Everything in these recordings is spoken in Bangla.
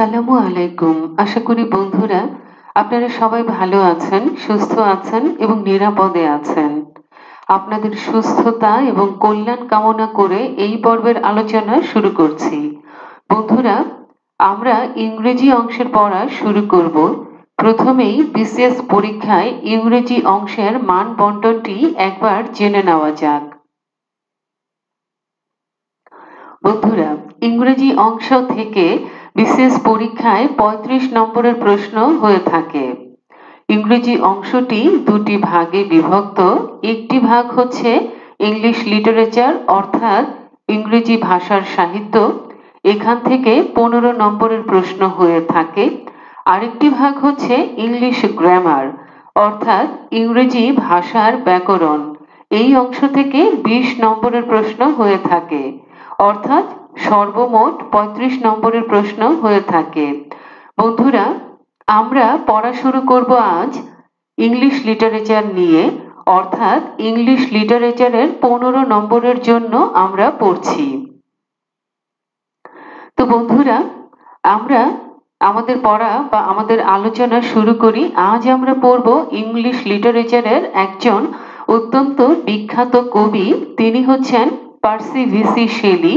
সালামু আলাইকুম। আশা করি বন্ধুরা আপনারা সবাই ভালো আছেন, সুস্থ আছেন এবং নিরাপদে আছেন। আপনাদের সুস্থতা এবং কল্যাণ কামনা করে এই পর্বের আলোচনা শুরু করছি। বন্ধুরা, আমরা ইংরেজি অংশের পড়া শুরু করব। প্রথমেই বিসিএস পরীক্ষায় ইংরেজি অংশের মান বন্টনটি একবার জেনে নেওয়া যাক। বন্ধুরা, ইংরেজি অংশ থেকে বিশেষ পরীক্ষায় ৩৫ নম্বরের প্রশ্ন হয়ে থাকে। ইংরেজি অংশটি দুটি ভাগে বিভক্ত। একটি ভাগ হচ্ছে ইংলিশ লিটারেচার, অর্থাৎ ইংরেজি ভাষার সাহিত্য। এখান থেকে পনেরো নম্বরের প্রশ্ন হয়ে থাকে। আরেকটি ভাগ হচ্ছে ইংলিশ গ্রামার, অর্থাৎ ইংরেজি ভাষার ব্যাকরণ। এই অংশ থেকে ২০ নম্বরের প্রশ্ন হয়ে থাকে, অর্থাৎ সর্বমোট ৩৫ নম্বরের প্রশ্ন হয়ে থাকে। বন্ধুরা, আমরা পড়া শুরু করব আজ ইংলিশ লিটারেচার নিয়ে, অর্থাৎ ইংলিশ লিটারেচারের পনেরো নম্বরের জন্য আমরা পড়ছি। তো বন্ধুরা, আমরা আমাদের পড়া বা আমাদের আলোচনা শুরু করি। আজ আমরা পড়ব ইংলিশ লিটারেচারের একজন অত্যন্ত বিখ্যাত কবি। তিনি হচ্ছেন পার্সি ভিসি শেলি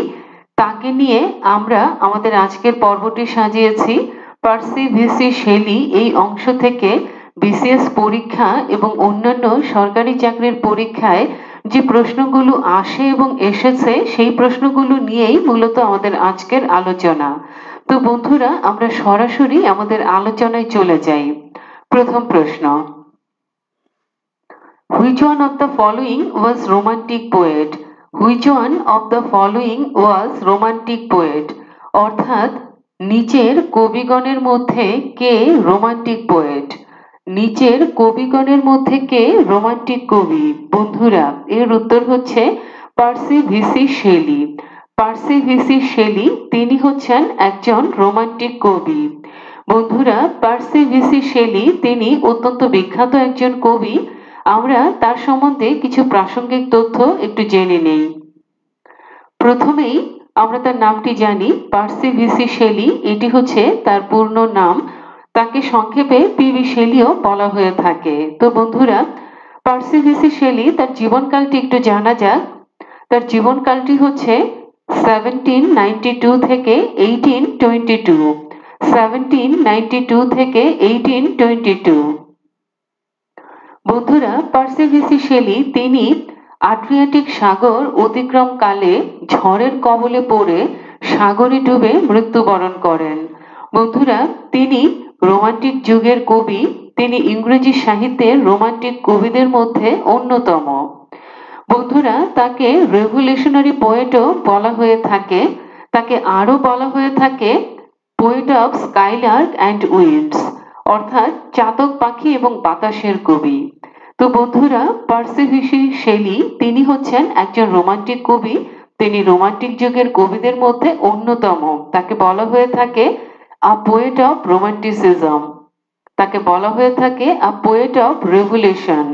তাকে নিয়ে আমরা আমাদের আজকের পর্বটি সাজিয়েছি। পার্সি ভিসি শেলি এই অংশ থেকে বিসিএস পরীক্ষা এবং অন্যান্য সরকারি চাকরির পরীক্ষায় যে প্রশ্নগুলো আসে এবং এসেছে, সেই প্রশ্নগুলো নিয়েই মূলত আমাদের আজকের আলোচনা। তো বন্ধুরা, আমরা সরাসরি আমাদের আলোচনায় চলে যাই। প্রথম প্রশ্ন। Which one of the following was romantic poet which one of the following was romantic poet, অর্থাৎ নিচের কবিগণের মধ্যে কে রোমান্টিক পোয়েট? নিচের কবিগণের মধ্যে কে রোমান্টিক কবি? বন্ধুরা, এর উত্তর হচ্ছে Percy Bysshe Shelley. Percy Bysshe Shelley, তিনি হচ্ছেন একজন রোমান্টিক কবি। বন্ধুরা পার্সি ভিসি শেলি, তিনি অত্যন্ত বিখ্যাত একজন কবি। আমরা তার সম্বন্ধে কিছু প্রাসঙ্গিক তথ্য একটু জেনে নেই। প্রথমেই আমরা তার নামটি জানি, পার্সি ভিসি শেলি। এটি হচ্ছে তার পূর্ণ নাম। তাকে সংক্ষেপে পিভি শেলিও বলা হয়ে থাকে। তো বন্ধুরা, পার্সি ভিসি শেলি তার জীবনকালটি একটু জানা যাক। তার জীবনকালটি হচ্ছে সেভেন্টিন নাইনটি টু থেকে eighteen twenty two seventeen ninety two থেকে এইটিন টোয়েন্টি টু বন্ধুরা, পার্সিভিসি শেলি তিনি আড্রিয়াটিক সাগর অতিক্রমকালে ঝড়ের কবলে পড়ে সাগরে ডুবে মৃত্যুবরণ করেন। বন্ধুরা, তিনি রোমান্টিক যুগের কবি, তিনি ইংরেজি সাহিত্যের রোমান্টিক কবিদের মধ্যে অন্যতম। বন্ধুরা, তাকে রেভলিউশনারি পোয়েটও বলা হয়ে থাকে, তাকে আরও বলা হয়ে থাকে poet of skylark and winds অর্থাৎ চাতক পাখি এবং বাতাসের কবি। তো বন্ধুরা, পার্সিভিসি শেলি, তিনি হচ্ছেন একজন রোমান্টিক কবি। তিনি রোমান্টিক যুগের কবিদের মধ্যে অন্যতম। তাকে বলা হয়ে থাকে আ পোয়েট অফ রোমান্টিসিজম তাকে বলা হয়ে থাকে আ পোয়েট অফ রেভুলেশন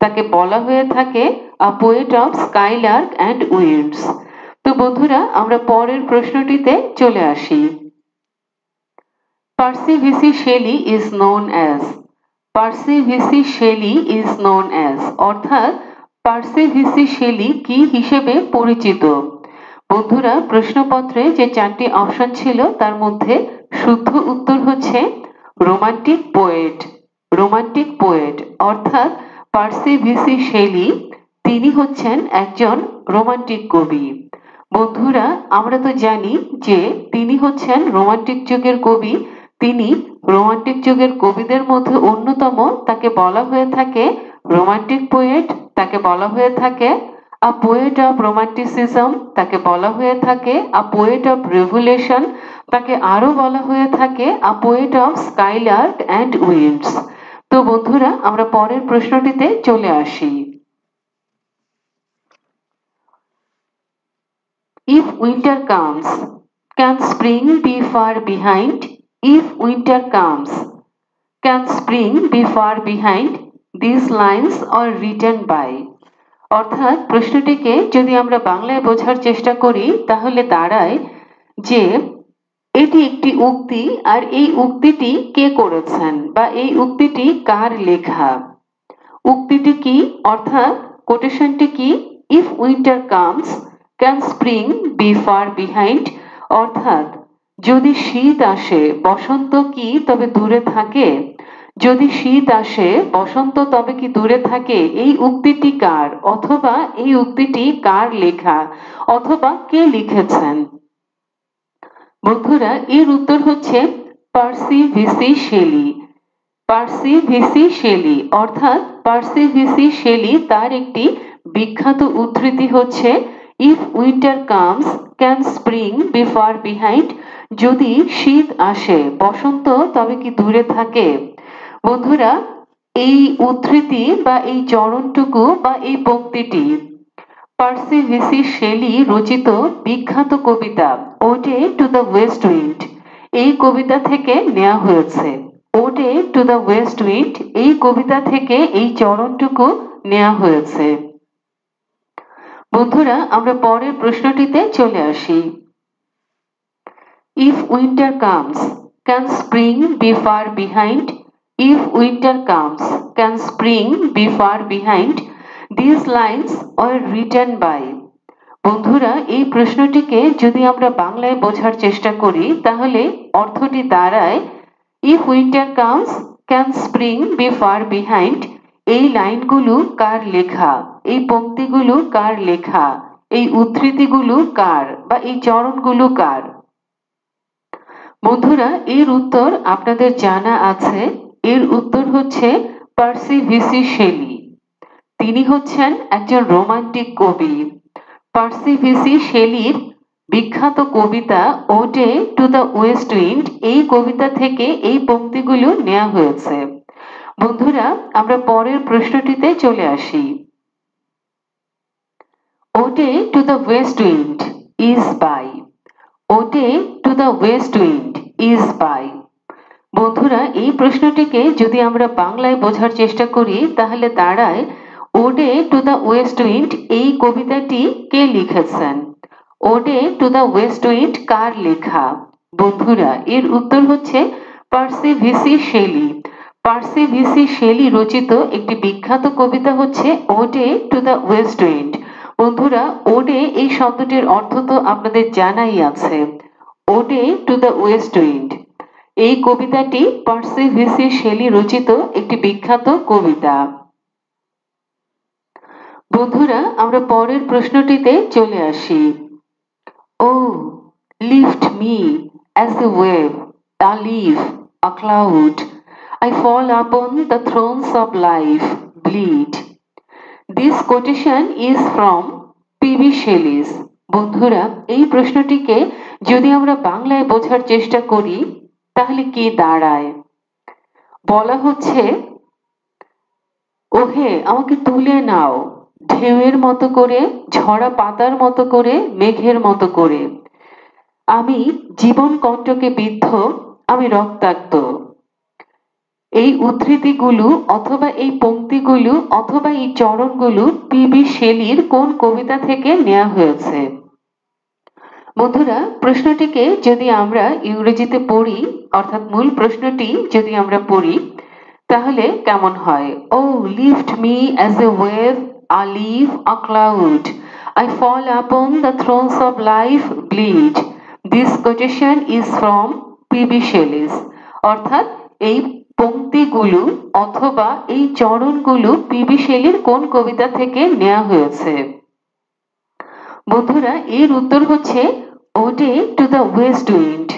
তাকে বলা হয়ে থাকে a poet of skylark and winds তো বন্ধুরা, আমরা পরের প্রশ্নটিতে চলে আসি। Percy Bysshe Shelley is known as Percy Bysshe Shelley is known as অর্থাৎ পার্সি ভিসি শেলি কি হিসেবে পরিচিত? বন্ধুরা, প্রশ্নপত্রে যে চারটি অপশন ছিল, তার মধ্যে শুদ্ধ উত্তর হচ্ছে রোমান্টিক পোয়েট রোমান্টিক পোয়েট অর্থাৎ পার্সি ভিসি শেলি তিনি হচ্ছেন একজন রোমান্টিক কবি। বন্ধুরা, আমরা তো জানি যে তিনি হচ্ছেন রোমান্টিক যুগের কবি তিনি রোমান্টিক যুগের কবিদের মধ্যে অন্যতম। তাকে বলা হয়ে থাকে রোমান্টিক পোয়েট তাকে বলা হয়ে থাকে আ পোয়েট অফ রোমান্টিসিজম তাকে বলা হয়ে থাকে আ পোয়েট অফ রেভুলেশন তাকে আরও বলা হয়ে থাকে a poet of skylark and winds তো বন্ধুরা, আমরা পরের প্রশ্নটিতে চলে আসি। If winter comes can spring be far behind If winter comes, can spring be far behind? These lines are written by অর্থাৎ প্রশ্নটিকে যদি আমরা বাংলায় বোঝার চেষ্টা করি তাহলে দাঁড়ায় যে এটি একটি উক্তি আর এই উক্তিটি কে করেছেন বা এই উক্তিটি কার লেখা? উক্তিটি কি? অর্থাৎ কোটেশনটি কি? If winter comes can spring be far behind অর্থাৎ যদি শীত আসে, বসন্ত কি তবে দূরে থাকে? যদি শীত আসে, বসন্ত তবে কি দূরে থাকে? এই উক্তিটি কার? অথবা এই উক্তিটি কার লেখা? অথবা কে লিখেছেন? বন্ধুরা, এর উত্তর হচ্ছে Percy Bysshe Shelley. Percy Bysshe Shelley, অর্থাৎ পার্সি ভিসি শেলি তার একটি বিখ্যাত উদ্ধৃতি হচ্ছে if winter comes can spring be far behind যদি শীত আসে, বসন্ত তবে কি দূরে থাকে? বন্ধুরা, এই উদ্ধৃতি বা এই চরণটুকু বা এই পঙ্ক্তিটি পার্সি ভিসি শেলি রচিত বিখ্যাত কবিতা ode to the west wind. এই কবিতা থেকে নেওয়া হয়েছে। Ode to the west wind, এই কবিতা থেকে এই চরণটুকু নেওয়া হয়েছে। বন্ধুরা, আমরা পরের প্রশ্নটিতে চলে আসি। If winter comes can spring be far behind if winter comes can spring be far behind this lines are written by বন্ধুরা, এই প্রশ্নটিকে যদি আমরা বাংলায় বোঝার চেষ্টা করি, তাহলে অর্থটি দাঁড়ায় if winter comes can spring be far behind এই লাইনগুলো কার লেখা? এই পঙ্ক্তিগুলো কার লেখা? এই উদ্ধৃতিগুলো কার? বা এই চরণগুলো কার? বন্ধুরা, এর উত্তর আপনাদের জানা আছে। এর উত্তর হচ্ছে পার্সি ভিসি শেলি তিনি হচ্ছেন একজন রোমান্টিক কবি। পার্সি ভিসি শেলির বিখ্যাত কবিতা ode to the west wind এই কবিতা থেকে এই পঙ্ক্তিগুলো নেওয়া হয়েছে। বন্ধুরা, আমরা পরের প্রশ্নটিতে চলে আসি। Ode to the west wind is by. Ode to the west wind is by বন্ধুরা, এই প্রশ্নটিকে যদি আমরা বাংলায় বোঝার চেষ্টা করি, তাহলে দাঁড়ায় ode to the west wind এই কবিতাটি কে লিখেছেন? Ode to the west wind কার লেখা? বন্ধুরা, এর উত্তর হচ্ছে Percy Bysshe Shelley. Percy Bysshe Shelley রচিত একটি বিখ্যাত কবিতা হচ্ছে ode to the west wind বন্ধুরা ওডে এই শব্দটির অর্থ তো আপনাদের জানাই আছে। Ode to the west wind. এই কবিতাটি পার্সি ভিসি শেলি রচিত একটি বিখ্যাত কবিতা। বন্ধুরা, আমরা পরের প্রশ্নটিতে চলে আসি। O, lift me as a wave, a leaf a cloud, I fall upon the thorns of life, bleed. This quotation is from P B Shelley's. বন্ধুরা, এই প্রশ্নটিকে যদি আমরা বাংলায় বোঝার চেষ্টা করি, তাহলে কি দাঁড়ায়? বলা হচ্ছে, ওহে, আমাকে তুলে নাও, ঢেউয়ের মতো করে, ঝরা পাতার মতো করে, মেঘের মতো করে। আমি জীবন কণ্টকে বিদ্ধ, আমি রক্তাক্ত। এই উদ্ধৃতিগুলো অথবা এই পঙ্ক্তিগুলো অথবা এই চরণগুলো পিবি শেলির কোন কবিতা থেকে নেওয়া হয়েছে? বন্ধুরা, প্রশ্নটিকে যদি আমরা ইংরেজিতে পড়ি, অর্থাৎ মূল প্রশ্নটি যদি আমরা পড়ি, তাহলে কেমন হয়? O lift me as a wave a leaf a cloud I fall upon the thorns of life bleed this quotation is from P B Shelley's অর্থাৎ এই পঙ্ক্তিগুলো অথবা এই চরণগুলো পিবি শেলির কোন কবিতা থেকে নেওয়া হয়েছে? বন্ধুরা, এর উত্তর হচ্ছে ode to the west wind.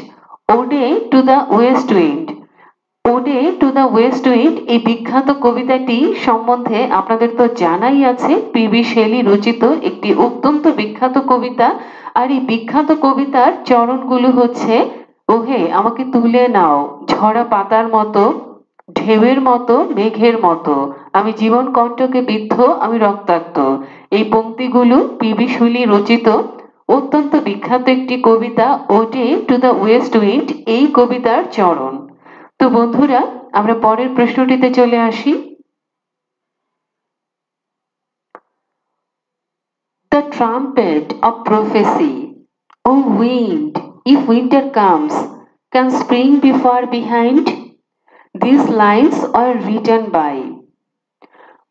Ode to the west wind. Ode to the west wind, এই বিখ্যাত কবিতাটি সম্বন্ধে আপনাদের তো জানাই আছে। পিবি শেলি রচিত একটি অত্যন্ত বিখ্যাত কবিতা। আর এই বিখ্যাত কবিতার চরণগুলো হচ্ছে, ওহে, আমাকে তুলে নাও, ঝরা পাতার মতো, ঢেউয়ের মতো, মেঘের মতো। আমি জীবন কণ্ঠকে বিদ্ধ, আমি রক্তাক্ত। এই পঙ্ক্তিগুলো পিবি শুলি রচিত। অত্যন্ত বিখ্যাত একটি কবিতা ode to the west wind এই কবিতার চরণ। তো বন্ধুরা আমরা পরের প্রশ্নটিতে চলে আসি। The trumpet of prophecy O wind if winter comes, can spring be far behind? These lines are written by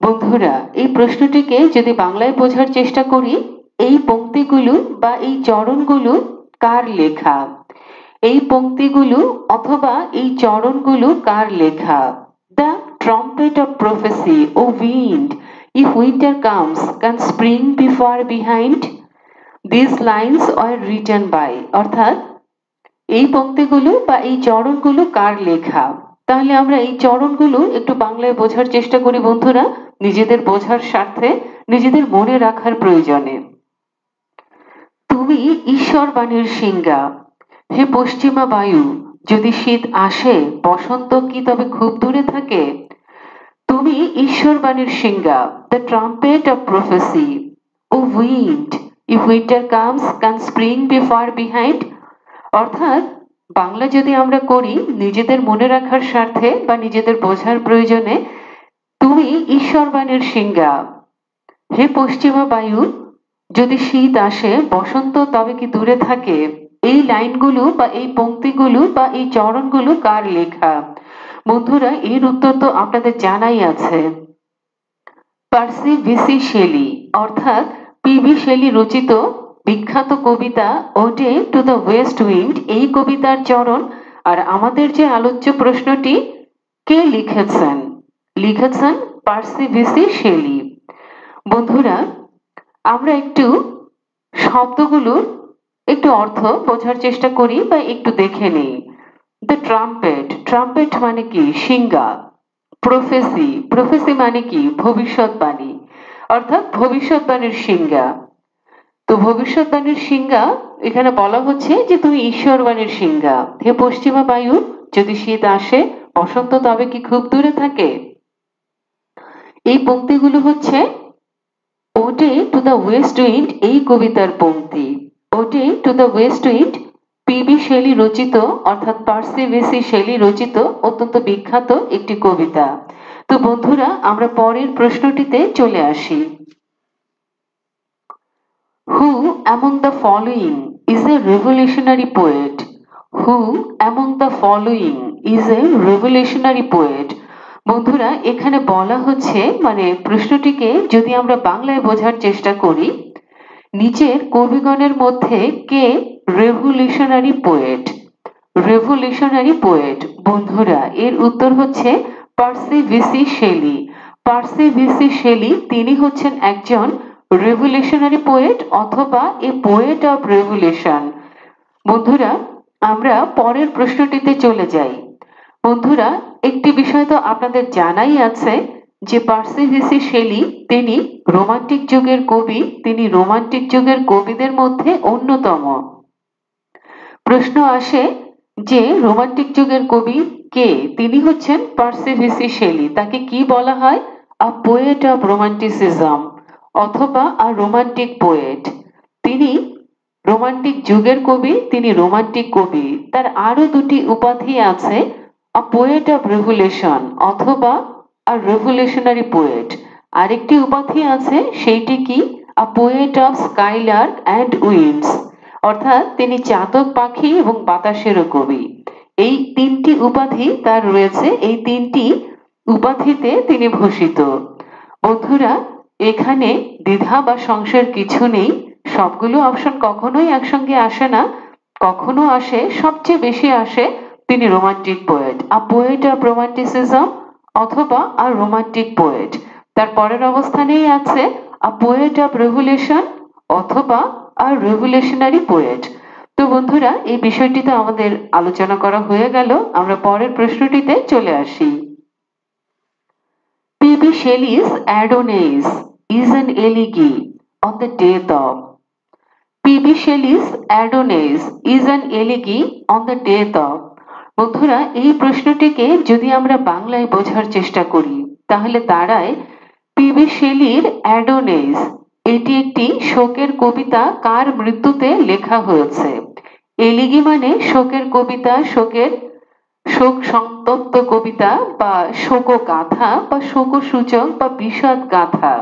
বন্ধুরা, এই প্রশ্নটিকে যদি বাংলায় বোঝার চেষ্টা করি, এই পংক্তিগুলো বা এই চরণগুলো কার লেখা? এই পংক্তিগুলো অথবা এই চরণগুলো কার লেখা? The trumpet of prophecy O wind if winter comes can spring be far behind this lines are written by অর্থাৎ, এই পংক্তিগুলো বা এই চরণগুলো কার লেখা? তাহলে আমরা এই চরণগুলো একটু বাংলায় বোঝার চেষ্টা করি বন্ধুরা, নিজেদের বোঝার স্বার্থে, নিজেদের মনে রাখার প্রয়োজনে। তুমি ঈশ্বর বাণীর সিংহা। হে পশ্চিমা বায়ু, যদি শীত আসে, বসন্ত কি তবে খুব দূরে থাকে? তুমি ঈশ্বর বাণীর Sinha the trumpet of prophecy O wind if winter comes can spring be far behind অর্থাৎ বাংলা যদি আমরা করি, নিজেদের মনে রাখার স্বার্থে বা নিজেদের বোঝার প্রয়োজনে তুমি ঈশ্বরবাণীর সিংহা। হে পশ্চিমা বায়ু, যদি শীত আসে, বসন্ত তবে কি দূরে থাকে? এই লাইনগুলো বা এই পংক্তিগুলো বা এই চরণগুলো কার লেখা? বন্ধুরা, এর উত্তর তো আপনাদের জানাই আছে। পার্সি ভিসি শেলি, অর্থাৎ পিবি শেলি রচিত বিখ্যাত কবিতা ও ode to the west wind এই কবিতার চরণ। আর আমাদের যে আলোচ্য প্রশ্নটি, কে লিখেছেন? লিখেছেন পার্সি ভিসি শেলি বন্ধুরা, আমরা একটু শব্দগুলোর একটু অর্থ বোঝার চেষ্টা করি বা একটু দেখে নিই। দ্য ট্রাম্পেট ট্রাম্পেট মানে কি? সিঙ্গা প্রফেসি প্রফেসি মানে কি? ভবিষ্যৎবাণী। অর্থাৎ ভবিষ্যৎবাণীর সিঙ্গা তো ভবিষ্যৎবাণীর সিংহা, এখানে বলা হচ্ছে যে তুমি ঈশ্বরবাণীর সিংহা। হে পশ্চিমা বায়ু, যদি শীত আসে, বসন্ত তবে কি খুব দূরে থাকে? এই পঙ্ক্তিগুলো হচ্ছে ode to the west wind এই কবিতার পঙ্ক্তি। Ode to the west wind P B Shelley রচিত, অর্থাৎ পার্সি ভিসি শেলি রচিত, অত্যন্ত বিখ্যাত একটি কবিতা। তো বন্ধুরা, আমরা পরের প্রশ্নটিতে চলে আসি। Who among the following is a revolutionary poet? Who among the following is a revolutionary poet? বন্ধুরা, এখানে বলা হচ্ছে মানে প্রশ্নটিকে যদি আমরা বাংলায় বোঝার চেষ্টা করি, নিচের কবিগণের মধ্যে কে রেভলিউশনারি পোয়েট রেভলিউশনারি পোয়েট বন্ধুরা, এর উত্তর হচ্ছে Percy Bysshe Shelley Percy Bysshe Shelley, তিনি হচ্ছেন একজন রেভুলেশনারি পোয়েট অথবা এ পোয়েট অফ রেভুলেশন বন্ধুরা, আমরা পরের প্রশ্নটিতে চলে যাই। বন্ধুরা, একটি বিষয় তো আপনাদের জানাই আছে যে পার্সি ভিসি শেলি তিনি রোমান্টিক যুগের কবি, তিনি রোমান্টিক যুগের কবিদের মধ্যে অন্যতম। প্রশ্ন আসে যে রোমান্টিক যুগের কবি কে? তিনি হচ্ছেন পার্সি ভিসি শেলি, তাকে কি বলা হয়? আ পোয়েট অফ রোমান্টিসিজম অথবা আর রোমান্টিক পোয়েট তিনি রোমান্টিক যুগের কবি, তিনি রোমান্টিক কবি। তার আরও দুটি উপাধি আছে, আ পোয়েট অফ রেভুলেশন অথবা আর রেভুলেশনারি পোয়েট আরেকটি উপাধি আছে, সেইটি কি? A poet of skylark and winds অর্থাৎ তিনি চাতক পাখি এবং বাতাসেরও কবি। এই তিনটি উপাধি তার রয়েছে, এই তিনটি উপাধিতে তিনি ভূষিত। বন্ধুরা এখানে দ্বিধা বা সংশয়ের কিছু নেই। সবগুলো অপশন কখনোই একসঙ্গে আসে না। কখনো আসে, সবচেয়ে বেশি আসে তিনি romantic poet a poet of romanticism অথবা আর রোমান্টিক পোয়েট তার পরের অবস্থানেই আছে আ পোয়েট অফ রেভুলেশন অথবা আর রেভুলেশনারি পোয়েট তো বন্ধুরা, এই বিষয়টিতে আমাদের আলোচনা করা হয়ে গেল। আমরা পরের প্রশ্নটিতে চলে আসি। P B Shelley's Adonais is an elegy on the death of P.B. Shelley's Adonais is an elegy on the death of বন্ধুরা, এই প্রশ্নটিকে যদি আমরা বাংলায় বোঝার চেষ্টা করি, তাহলে দাঁড়ায় পিবি শেলির অ্যাডোনেস এটি একটি শোকের কবিতা, কার মৃত্যুতে লেখা হয়েছে। এলিগি মানে শোকের কবিতা, শোকের শোক সন্তপ্ত কবিতা, বা শোক গাথা বা শোক সূচক বা বিষাদ গাথা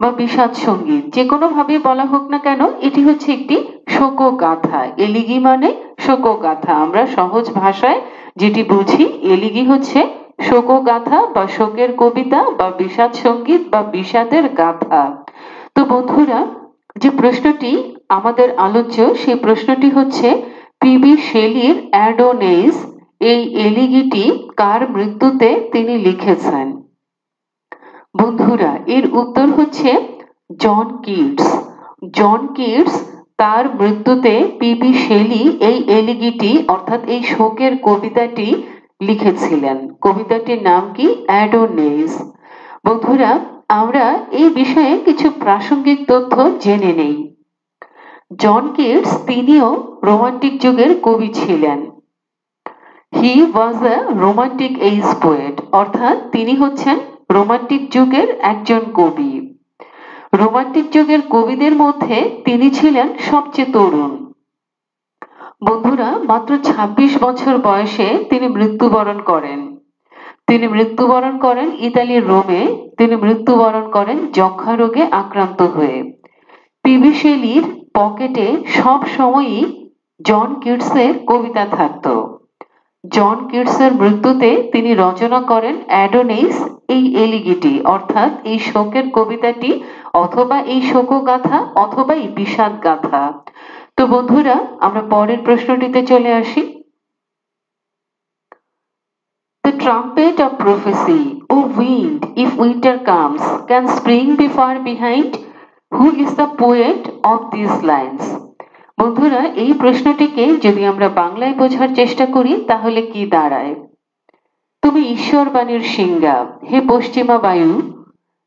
বা বিষাদ সংগীত, যে কোনো ভাবে বলা হোক না কেন, এটি হচ্ছে একটি শোকগাথা। এলিগি মানে শোকগাথা। আমরা সহজ ভাষায় যেটি বুঝি, এলিগি হচ্ছে শোকগাথা বা শোকের কবিতা বা বিষাদ সংগীত বা বিষাদের গাথা। তো বন্ধুরা, যে প্রশ্নটি আমাদের আলোচ্য, সেই প্রশ্নটি হচ্ছে, পিবি শেলির অ্যাডোনেস এই এলিগিটি কার মৃত্যুতে তিনি লিখেছেন? বন্ধুরা, এর উত্তর হচ্ছে জন কিডস জন কিডস তার মৃত্যুতে পিবি শেলি এই এলিগিটি, অর্থাৎ এই শোকের কবিতাটি লিখেছিলেন। কবিতাটির নাম কি? অ্যাডোনেস। বন্ধুরা, আমরা এই বিষয়ে কিছু প্রাসঙ্গিক তথ্য জেনে নেই। জন কিডস তিনিও রোমান্টিক যুগের কবি ছিলেন। He was a romantic age poet অর্থাৎ তিনি হচ্ছেন রোমান্টিক যুগের একজন কবি। রোমান্টিক যুগের কবিদের মধ্যে তিনি ছিলেন সবচেয়ে তরুণ। বন্ধুরা, মাত্র ২৬ বছর বয়সে তিনি মৃত্যুবরণ করেন। তিনি মৃত্যুবরণ করেন ইতালির রোমে, তিনি মৃত্যুবরণ করেন যক্ষা রোগে আক্রান্ত হয়ে। পিবি শেলির পকেটে সব সময়ই জন কিটসের কবিতা থাকত। জন কিটসের মৃত্যুতে তিনি রচনা করেন অ্যাডোনেইস এই এলিগিটি অর্থাৎ এই শোকের কবিতাটি অথবা এই শোকগাথা অথবা এই বিষাদ গাথা তো বন্ধুরা আমরা পরের প্রশ্নটিতে চলে আসি The trumpet of prophecy, O wind, if winter comes, can spring be far behind? Who is the poet of these lines? বন্ধুরা, এই প্রশ্নটিকে যদি আমরা বাংলায় বোঝার চেষ্টা করি, তাহলে কি দাঁড়ায়? তুমি ঈশ্বরবাণীর সিংহা, হে পশ্চিমা বায়ু,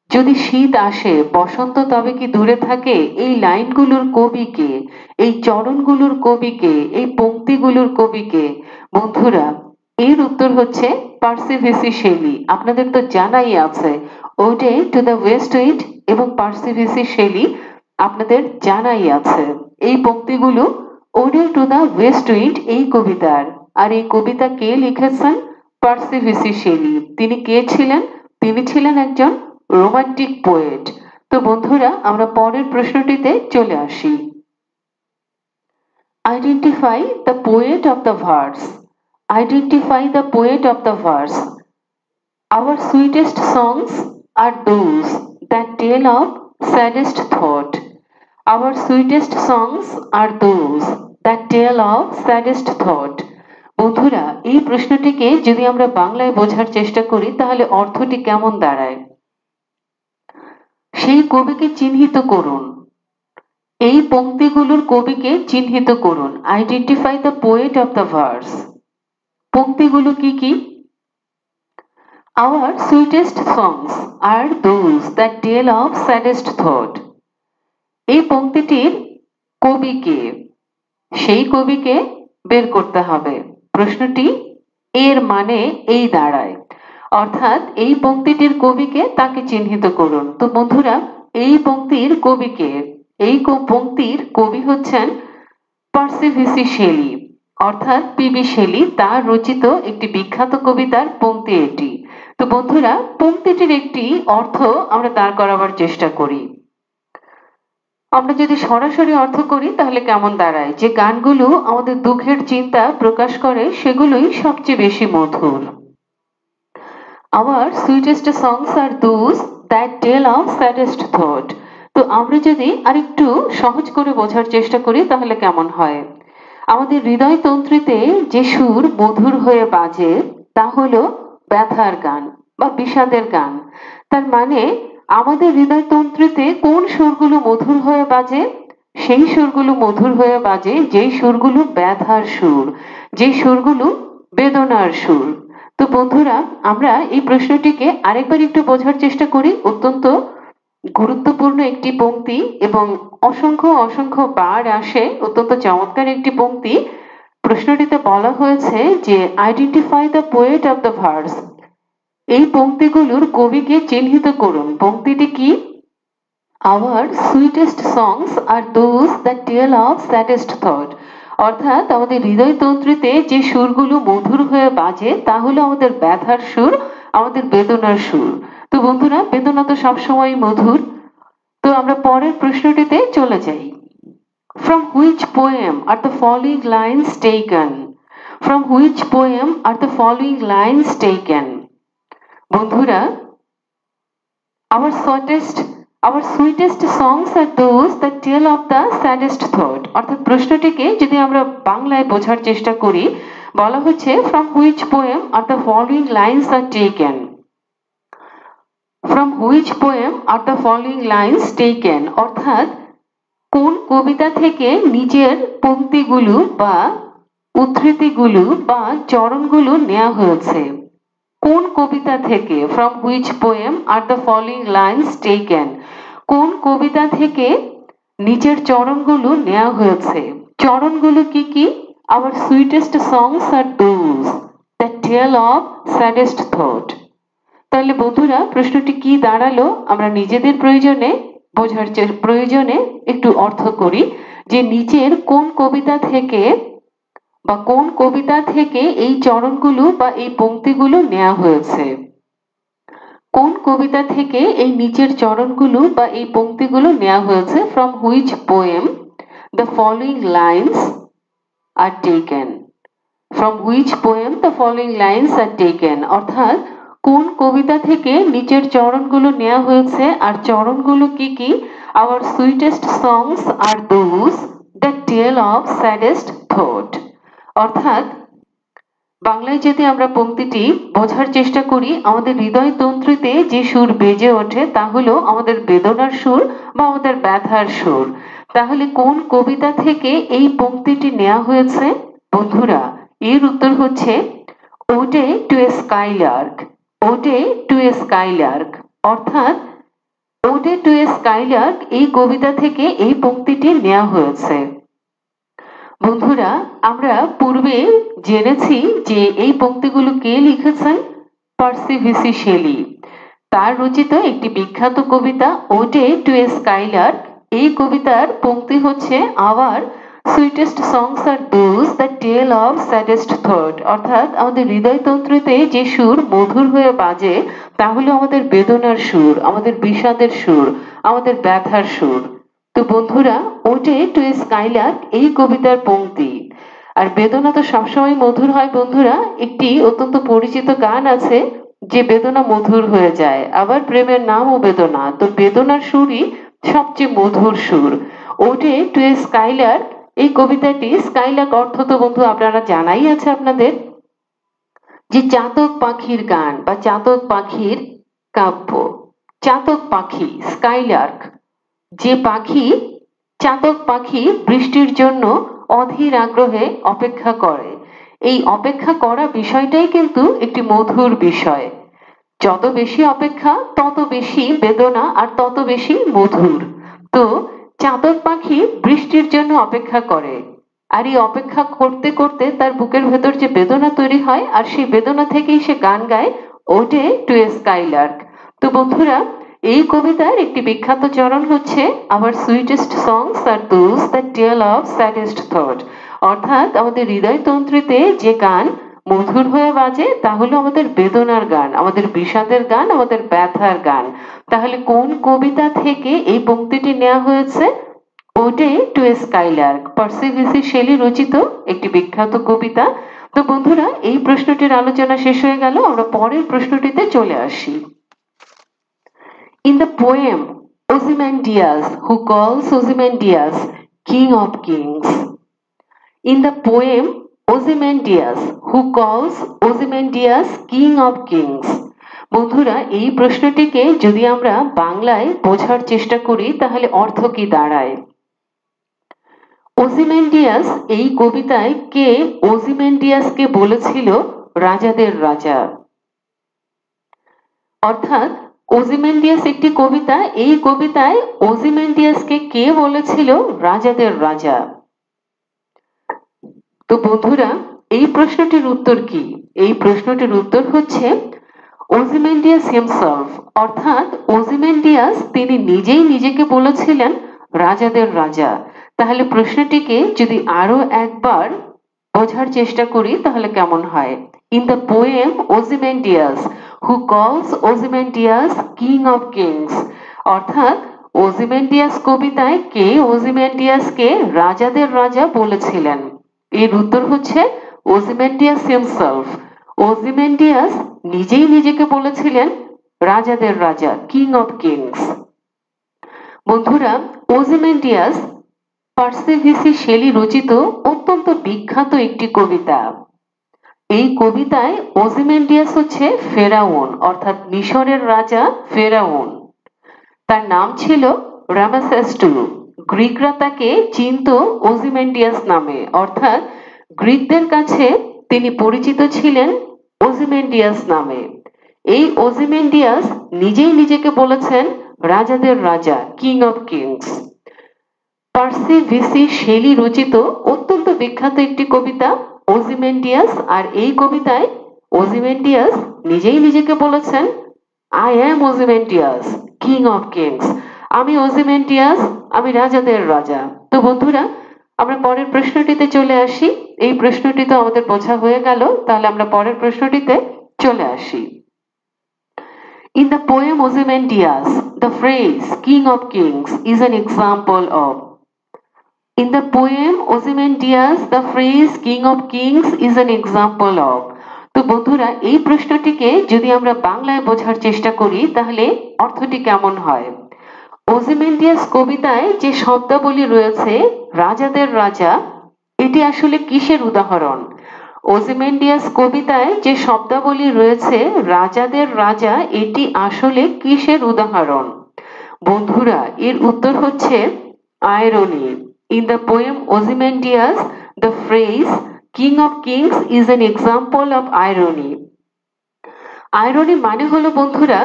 যদি শীত আসে, বসন্ত তবে কি দূরে থাকে? এই লাইনগুলোর কবিকে এই চরণগুলোর কবিকে এই পঙ্ক্তিগুলোর কবিকে বন্ধুরা, এর উত্তর হচ্ছে পার্সিভিসি শেলি। আপনাদের তো জানাই আছে, ode to the west wind এবং পার্সিভিসি শেলি আপনাদের জানাই আছে। এই পক্তিগুলো ode to the west wind এই কবিতার। আর এই কবিতা কে লিখেছেন? পার্সিভিসি শেলি তিনি কে ছিলেন? তিনি ছিলেন একজন রোমান্টিক পোয়েট তো বন্ধুরা, আমরা পরের প্রশ্নটিতে চলে আসি। Identify the poet of the verse identify the poet of the verse Our sweetest songs are those that tell of saddest thought. Our sweetest songs are those, that tell of saddest thought. বন্ধুরা, এই প্রশ্নটিকে যদি আমরা বাংলায় বোঝার চেষ্টা করি, তাহলে অর্থটি কেমন দাঁড়ায়? সেই কবিকে চিহ্নিত করুন। এই পঙ্ক্তিগুলোর কবিকে চিহ্নিত করুন। Identify the poet of the verse পঙ্ক্তিগুলো কি কি? Our sweetest songs are those that tell of saddest thought. এই পঙ্ক্তিটির কবিকে সেই কবিকে বের করতে হবে। প্রশ্নটি, এর মানে এই দাঁড়ায়। অর্থাৎ এই পঙ্ক্তিটির কবিকে তাকে চিহ্নিত করুন। তো বন্ধুরা, এই পঙ্ক্তির কবিকে এই পঙ্ক্তির কবি হচ্ছেন পার্সিভিসি শেলি। অর্থাৎ পিবি শেলি, তার রচিত একটি বিখ্যাত কবিতার পঙ্ক্তি এটি। তো বন্ধুরা পঙ্ক্তিটির একটি অর্থ আমরা দাঁড় করাবার চেষ্টা করি। আমরা যদি সরাসরি অর্থ করি, তাহলে কেমন দাঁড়ায়? যে গানগুলো আমাদের দুঃখের চিন্তা প্রকাশ করে, সেগুলোই সবচেয়ে বেশি মধুর। আমার sweetest songs are those that tell of saddest thought তো আমরা যদি আরেকটু সহজ করে বোঝার চেষ্টা করি, তাহলে কেমন হয়? আমাদের হৃদয়তন্ত্রীতে যে সুর মধুর হয়ে বাজে, তা হলো ব্যথার গান বা বিষাদের গান। তার মানে আমাদের হৃদয়তন্ত্রীতে কোন সুরগুলো মধুর হয়ে বাজে? সেই সুরগুলো মধুর হয়ে বাজে, যেই সুরগুলো ব্যথার সুর, যেই সুরগুলো বেদনার সুর। তো বন্ধুরা, আমরা এই প্রশ্নটিকে আরেকবার একটু বোঝার চেষ্টা করি। অত্যন্ত গুরুত্বপূর্ণ একটি পংক্তি এবং অসংখ্য অসংখ্য বার আসে, অত্যন্ত চমৎকার একটি পংক্তি প্রশ্নটিতে বলা হয়েছে যে identify the poet of the verse এই পংক্তিগুলোর কবিকে চিহ্নিত করুন। পংক্তিটি কি? Our sweetest songs are those that tell of saddest thought অর্থাৎ আমাদের হৃদয়তন্ত্রীতে যে সুরগুলো মধুর হয়ে বাজে, তা হলো আমাদের ব্যথার সুর, আমাদের বেদনার সুর। তো বন্ধুরা, বেদনা তো সবসময় মধুর। তো আমরা পরের প্রশ্নটিতে চলে যাই। From which poem are the following lines taken from which poem are the following lines taken বন্ধুরা our shortest our sweetest songs are those the tell of the saddest thought অর্থাৎ প্রশ্নটিকে যদি আমরা বাংলায় বোঝার চেষ্টা করি, বলা হচ্ছে from which poem are the following lines are taken from which poem are the following lines taken অর্থাৎ, কোন কবিতা থেকে নিজের পঙ্ক্তিগুলো বা উদ্ধৃতিগুলো বা চরণগুলো নেওয়া হয়েছে? কোন কবিতা থেকে from which poem are the following lines taken কোন কবিতা থেকে নিচের চরণগুলো নেওয়া হয়েছে? চরণগুলো কি কি? Our sweetest songs are those the tell of saddest thought তাহলে বন্ধুরা, প্রশ্নটি কি দাঁড়াল? আমরা নিজেদের প্রয়োজনে, বোঝার প্রয়োজনে একটু অর্থ করি যে নিচের কোন কবিতা থেকে বা কোন কবিতা থেকে এই চরণগুলো বা এই পংক্তিগুলো নেওয়া হয়েছে? কোন কবিতা থেকে এই নিচের চরণগুলো বা এই পংক্তিগুলো নেওয়া হয়েছে? From which poem the following lines are taken from which poem the following lines are taken অর্থাৎ কোন কবিতা থেকে নিচের চরণগুলো নেওয়া হয়েছে আর চরণগুলো কি কি? Our sweetest songs are those the tell of saddest thought অর্থাৎ বাংলায় যদি আমরা পংক্তিটি বোঝার চেষ্টা করি, আমাদের হৃদয় তন্ত্রীতে যে সুর বেজে ওঠে তা হলো আমাদের বেদনার সুর বা আমাদের ব্যথার সুর। তাহলে কোন কবিতা থেকে এই পংক্তিটি নেওয়া হয়েছে? বন্ধুরা, এর উত্তর হচ্ছে ode to a skylark ode to a skylark. অর্থাৎ ওডে টু এ স্কাইলার্ক এই কবিতা থেকে এই পংক্তিটি নেওয়া হয়েছে। বন্ধুরা, আমরা পূর্বে জেনেছি যে এই পংক্তিগুলো কে লিখেছেন? Percy Bysshe Shelley. তার রচিত একটি বিখ্যাত কবিতা ওডে টু এ স্কাইলার এই কবিতার পংক্তি হচ্ছে our sweetest songs are those the tell of saddest thought অর্থাৎ আমাদের হৃদয়তন্ত্রতে যে সুর মধুর হয়ে বাজে, তা হলো আমাদের বেদনার সুর, আমাদের বিষাদের সুর, আমাদের ব্যথার সুর। তো বন্ধুরা ওটে টু স্কাইলার্ক, এই কবিতার পঙ্ক্তি। আর বেদনা তো সবসময় মধুর হয় বন্ধুরা। একটি অত্যন্ত পরিচিত গান আছে, যে বেদনা মধুর হয়ে যায়। আবার প্রেমের নামও বেদনা। তো বেদনার সুরই সবচেয়ে মধুর সুর। ওটে টু স্কাইলার্ক, এই কবিতাটি স্কাইলার্ক অর্থ তো বন্ধু আপনারা জানাই আছে আপনাদের, যে চাতক পাখির গান বা চাতক পাখির কাব্য। চাতক পাখি, স্কাইলার্ক। যে পাখি, চাতক পাখি বৃষ্টির জন্য অধীর আগ্রহে অপেক্ষা করে। এই অপেক্ষা করা বিষয়টাই কিন্তু একটি মধুর বিষয়। যত বেশি অপেক্ষা, তত বেশি বেদনা আর তত বেশি মধুর। তো চাতক পাখি বৃষ্টির জন্য অপেক্ষা করে আর এই অপেক্ষা করতে করতে তার বুকের ভেতর যে বেদনা তৈরি হয় আর সেই বেদনা থেকেই সে গান গায় ওটে টু এ স্কাইলার্ক। তো বন্ধুরা এই কবিতার একটি বিখ্যাত চরণ হচ্ছে আমার sweetest songs are those the tell of saddest thought অর্থাৎ আমাদের হৃদয়তন্ত্রীতে যে গান মধুর হয়ে বাজে, তা হলো আমাদের বেদনার গান, আমাদের বিষাদের গান, আমাদের ব্যথার গান। তাহলে কোন কবিতা থেকে এই পংক্তিটি নেওয়া হয়েছে? Ode to a skylark Percy Bysshe Shelley রচিত একটি বিখ্যাত কবিতা। তো বন্ধুরা, এই প্রশ্নটির আলোচনা শেষ হয়ে গেল, আমরা পরের প্রশ্নটিতে চলে আসি। In the poem Ozymandias, who calls Ozymandias king of kings. In the poem Ozymandias, who calls Ozymandias king of kings. বন্ধুরা এই প্রশ্নটিকে যদি আমরা বাংলায় বোঝার চেষ্টা করি তাহলে অর্থ কি দাঁড়ায় ওজিমেন্ডিয়াস এই কবিতায় কে ওজিমেন্ডিয়াসকে বলেছিল রাজাদের রাজা অর্থাৎ ওজিমেন্ডিয়াস একটি কবিতা। এই কবিতায় ওজিমেন্ডিয়াসকে কে বলেছিল? রাজাদের রাজা। তো বন্ধুরা, এই প্রশ্নটির উত্তর কি? এই প্রশ্নটির উত্তর হচ্ছে ওজিমেন্ডিয়াস হিমসেলফ। অর্থাৎ ওজিমেন্ডিয়াস তিনি নিজেই নিজেকে বলেছিলেন রাজাদের রাজা। তাহলে প্রশ্নটিকে যদি আরও একবার বোঝার চেষ্টা করি, তাহলে কেমন হয়? In the poem Ozymandias who calls Ozymandias king of kings অর্থাৎ ওজিমেন্ডিয়াস কবিতায় কে ওজিমেন্ডিয়াসকে রাজাদের রাজা বলেছিলেন। এর উত্তর হচ্ছে ওজিমেন্ডিয়াস হিমসেলফ ওজিমেন্ডিয়াস নিজেই নিজেকে বলেছিলেন রাজাদের রাজা কিং অফ কিংস বন্ধুরা ওজিমেন্ডিয়াস পার্সিভিসি শেলি রচিত অত্যন্ত বিখ্যাত একটি কবিতা। এই কবিতায় ওজিমেন্ডিয়াস হচ্ছে ফেরাউন, অর্থাৎ মিশরের রাজা ফেরাউন। তার নাম ছিল রামাসেস্টু গ্রিকরা তাকে চিনত ওজিমেন্ডিয়াস নামে, অর্থাৎ গ্রিকদের কাছে তিনি পরিচিত ছিলেন ওজিমেন্ডিয়াস নামে। এই ওজিমেন্ডিয়াস নিজেই নিজেকে বলেছেন রাজাদের রাজা king of kings Percy Bysshe Shelley রচিত অত্যন্ত বিখ্যাত একটি কবিতা ওজিমেন্ডিয়াস আর এই কবিতায় ওজিমেন্ডিয়াস নিজেই নিজেকে বলেছেন I am Ozymandias king of kings আমি ওজিমেন্টিয়াস আমি রাজাদের রাজা। তো বন্ধুরা আমরা পরের প্রশ্নটিতে চলে আসি। এই প্রশ্নটি তো আমাদের বোঝা হয়ে গেল তাহলে আমরা পরের প্রশ্নটিতে চলে আসি। In the poem Ozymandias, the phrase King of Kings is an example of. In the poem Ozymandias, the phrase King of Kings is an example of. তো বন্ধুরা এই প্রশ্নটিকে যদি আমরা বাংলায় বোঝার চেষ্টা করি তাহলে অর্থটি কেমন হয়? ওজিমেন্ডিয়াস কবিতায় যে শব্দাবলী রয়েছে রাজাদের রাজা এটি আসলে কিসের উদাহরণ? ওজিমেন্ডিয়াস কবিতায় যে শব্দাবলী রয়েছে রাজাদের রাজা এটি আসলে কিসের উদাহরণ? বন্ধুরা এর উত্তর হচ্ছে irony in the poem Ozymandias the phrase king of kings is an example of irony irony মানে হলো বন্ধুরা,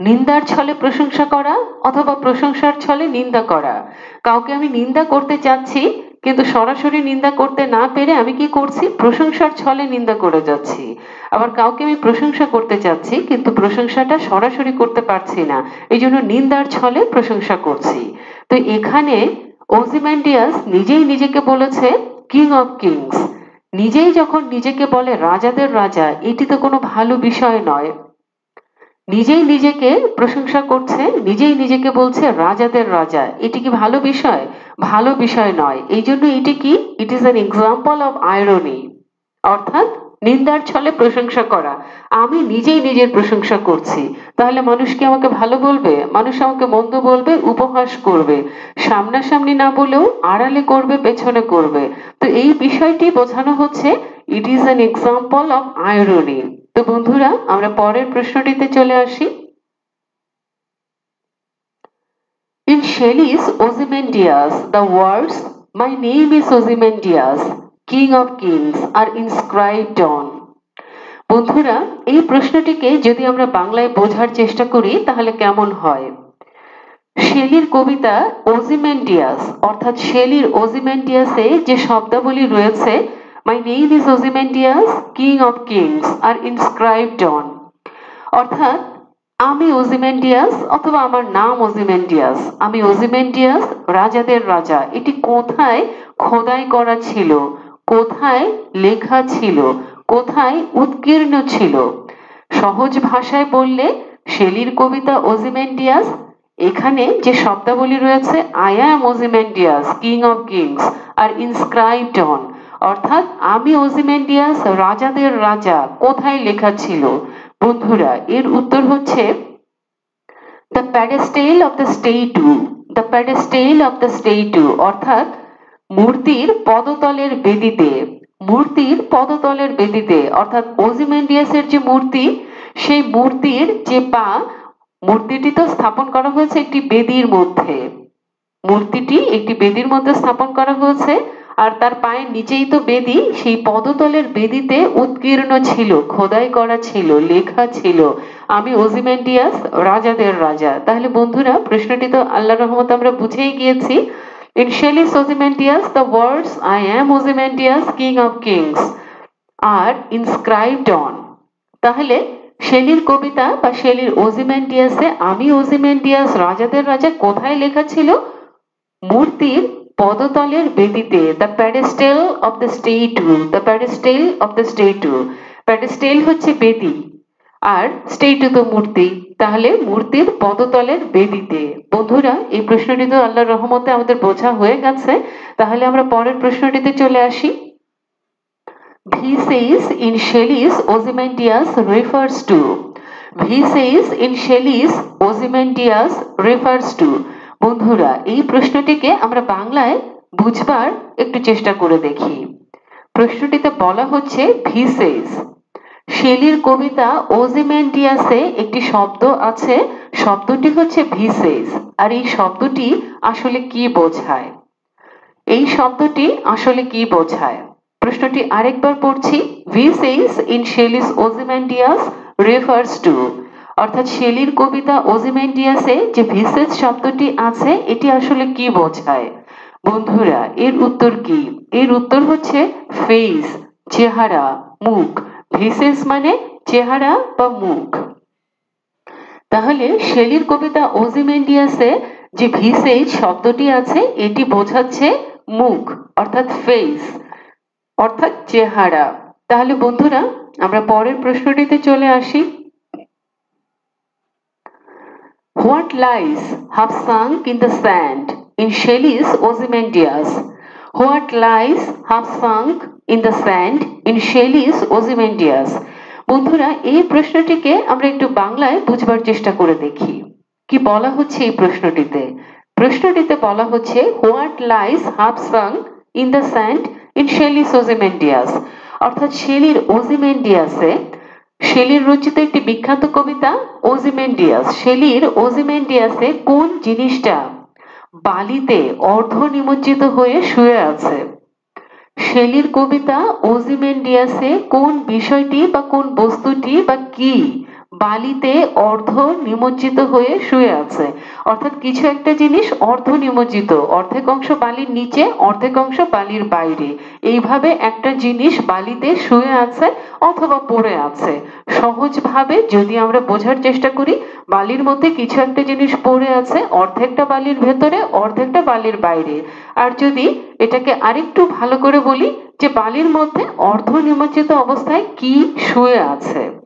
নিন্দার ছলে প্রশংসা করা অথবা প্রশংসার ছলে নিন্দা করা। কাউকে আমি নিন্দা করতে চাচ্ছি, কিন্তু সরাসরি নিন্দা করতে না পেরে আমি কি করছি? প্রশংসার ছলে নিন্দা করে যাচ্ছি। আবার কাউকে আমি প্রশংসা করতে চাচ্ছি, কিন্তু প্রশংসাটা সরাসরি করতে পারছি না। এই জন্য নিন্দার ছলে প্রশংসা করছি। তো এখানে ওজিম্যান্ডিয়াস নিজেই নিজেকে বলেছে কিং অফ কিংস নিজেই যখন নিজেকে বলে রাজাদের রাজা, এটি তো কোনো ভালো বিষয় নয়। নিজেই নিজেকে প্রশংসা করছে, নিজেই নিজেকে বলছে রাজাদের রাজা। এটি কি ভালো বিষয়? ভালো বিষয় নয়। এই জন্য এটি কি? It is an example of irony অর্থাৎ নিন্দার ছলে প্রশংসা করা। আমি নিজেই নিজের প্রশংসা করছি। তাহলে মানুষ কি আমাকে ভালো বলবে? মানুষ আমাকে মন্দ বলবে উপহাস করবে। সামনাসামনি না বলেও আড়ালে করবে পেছনে করবে। তো এই বিষয়টি বোঝানো হচ্ছে it is an example of irony তো বন্ধুরা আমরা পরের প্রশ্নটিতে চলে আসি। In Shelley's Ozymandias, the words My name is Ozymandias, King of Kings are inscribed on. বন্ধুরা, এই প্রশ্নটিকে যদি আমরা বাংলায় বোঝার চেষ্টা করি, তাহলে কেমন হয়? শেলির কবিতা ওজিমেন্ডিয়াস অর্থাৎ শেলির ওজিমেন্ডিয়াসে যে শব্দাবলী রয়েছে my name is Ozymandias king of kings are inscribed on অর্থাৎ, আমি ওজিমেন্ডিয়াস অথবা আমার নাম ওজিমেন্ডিয়াস আমি ওজিমেন্ডিয়াস রাজাদের রাজা। এটি কোথায় খোদাই করা ছিল? কোথায় লেখা ছিল? কোথায় উৎকীর্ণ ছিল? সহজ ভাষায় বললে শেলির কবিতা ওজিমেন্ডিয়াস এখানে যে শব্দাবলী রয়েছে I am Ozymandias king of kings are inscribed on অর্থাৎ, আমি ওজিমেন্ডিয়াস রাজাদের রাজা, কোথায় লেখা ছিল? বন্ধুরা, এর উত্তর হচ্ছে the pedestal of the statue the pedestal of the statue অর্থাৎ মূর্তির পদতলের বেদিতে, মূর্তির পদতলের বেদিতে, অর্থাৎ ওজিমেন্ডিয়াসের যে মূর্তি, সেই মূর্তির যে পা, মূর্তিটি তো স্থাপন করা হয়েছে একটি বেদির মধ্যে। মূর্তিটি একটি বেদির মধ্যে স্থাপন করা হয়েছে, আর তার পায়ের নিচেই তো বেদি, সেই পদতলের বেদিতে উৎকীর্ণ ছিল, খোদাই করা ছিল, লেখা ছিল, আমি ওজিমেন্ডিয়াস, রাজাদের রাজা। তাহলে বন্ধুরা, প্রশ্নটি তো আল্লাহ রহমত আমরা বুঝেই গিয়েছি। In Shelley's Ozymandias, the words I am Ozymandias, king of kings are inscribed on. তাহলে শেলির কবিতা বা শেলির ওজিমেন্টিয়াসে আমি ওজিমেন্টিয়াস রাজাদের রাজা কোথায় লেখা ছিল মূর্তির পদতলের বেদিতে the pedestal of the statue the pedestal of the statue pedestal হচ্ছে বেদি আর স্টেটু তো মূর্তি তাহলে মূর্তির পদতলের বেদিতে। বন্ধুরা, এই প্রশ্নটি তো আল্লাহর রহমতে আমাদের বোঝা হয়ে গেছে। তাহলে আমরা পরের প্রশ্নটিতে চলে আসি। V says in Shelley's Ozymandias refers to. V says in Shelley's to. বন্ধুরা, এই প্রশ্নটিকে আমরা বাংলায় বুঝবার একটু চেষ্টা করে দেখি। প্রশ্নটিতে বলা হচ্ছে ভি says শেলির কবিতা ওজিমেন্টিয়াসে একটি শব্দ আছে, শব্দটি হচ্ছে ভিসেস। আর এই শব্দটি আসলে কি বোঝায়? এই শব্দটি আসলে কি বোঝায়? প্রশ্নটি আরেকবার পড়ছি। Visage in Shelley's Ozymandias refers to. অর্থাৎ শেলির কবিতা ওজিমেন্টিয়াসে যে ভিসেস শব্দটি আছে, এটি আসলে কি বোঝায়? বন্ধুরা, এর উত্তর কি? এর উত্তর হচ্ছে ফেস চেহারা, মুখ। ভিসেস মানে চেহারা বা মুখ। তাহলে শেলির কবিতা ওজিমেন্ডিয়াসে যে ভিসেজ শব্দটি আছে, এটি বোঝাচ্ছে মুখ, অর্থাৎ ফেস অর্থাৎ চেহারা। তাহলে বন্ধুরা, আমরা পরের প্রশ্নটিতে চলে আসি। What lies half sunk in the sand in Shelley's Ozymandias? What lies half sunk in the sand in Shelley's Ozymandias? বন্ধুরা, এই প্রশ্নটিকে আমরা একটু বাংলায় বুঝবার চেষ্টা করে দেখি। কি বলা হচ্ছে এই প্রশ্নটিতে? প্রশ্নটিতে বলা হচ্ছে, what lies half sunk in the sand in Shelley's Ozymandias? অর্থাৎ শেলির ওজিমেন্ডিয়াসে, শেলির রচিত একটি বিখ্যাত কবিতা, ওজিমেন্ডিয়াস শেলির ওজিমেন্ডিয়াসে কোন জিনিসটা বালিতে অর্ধ নিমজ্জিত হয়ে শুয়ে আছে? শেলির কবিতা ওজিমেন্ডিয়াসে কোন বিষয়টি বা কোন বস্তুটি বা কি? বালিতে অর্ধ নিমজ্জিত হয়ে শুয়ে আছে। অর্থাৎ কিছু একটা জিনিস অর্ধ নিমজ্জিত। অর্ধেক অংশ বালির নিচে, অর্ধেক অংশ বালির বাইরে। এইভাবে একটা জিনিস বালিতে শুয়ে আছে অথবা পড়ে আছে। সহজভাবে যদি আমরা বোঝার চেষ্টা করি, বালির মধ্যে কিছু একটা জিনিস পড়ে আছে, অর্ধেকটা বালির ভেতরে, অর্ধেকটা বালির বাইরে। আর যদি এটাকে আরেকটু ভালো করে বলি, যে বালির মধ্যে অর্ধ নিমজ্জিত অবস্থায় কি শুয়ে আছে?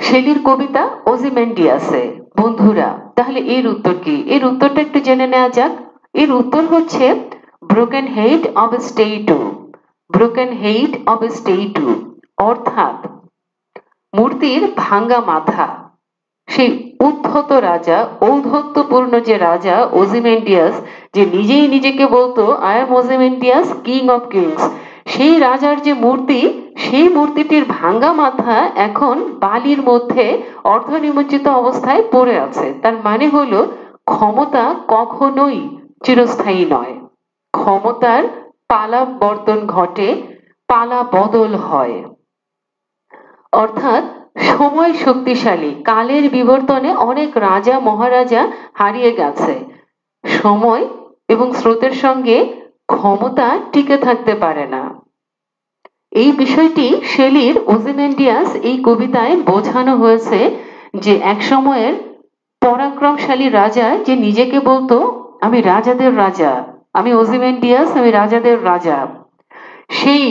শেলির কবিতা ওজিমেন্ডিয়াসে বন্ধুরা, তাহলে এর উত্তর কি? এর উত্তরটা একটু জেনে নেওয়া যাক। এর উত্তর হচ্ছে broken head of statue broken head of statue অর্থাৎ, মূর্তির ভাঙ্গা মাথা। সেই উদ্ধত রাজা, ঔদ্ধত্যপূর্ণ যে রাজা ওজিমেন্ডিয়াস, যে নিজেই নিজেকে বলতো I am Ozymandias king of kings সেই রাজার যে মূর্তি সেই মূর্তিটির ভাঙ্গা মাথা এখন বালির মধ্যে অর্ধনিমজ্জিত অবস্থায় পড়ে আছে। তার মানে হলো, ক্ষমতা কখনোই চিরস্থায়ী নয়। ক্ষমতার পালা বর্তন ঘটে, পালা বদল হয়। অর্থাৎ সময় শক্তিশালী, কালের বিবর্তনে অনেক রাজা, মহারাজা হারিয়ে গেছে। সময় এবং স্রোতের সঙ্গে ক্ষমতা টিকে থাকতে পারে না। এই বিষয়টি শেলির ওজিমেন্ডিয়াস এই কবিতায় বোঝানো হয়েছে যে এক সময়ের পরাক্রমশালী রাজা যে নিজেকে বলতো, আমি রাজাদের রাজা, আমি ওজিমেন্ডিয়াস আমি রাজাদের রাজা। সেই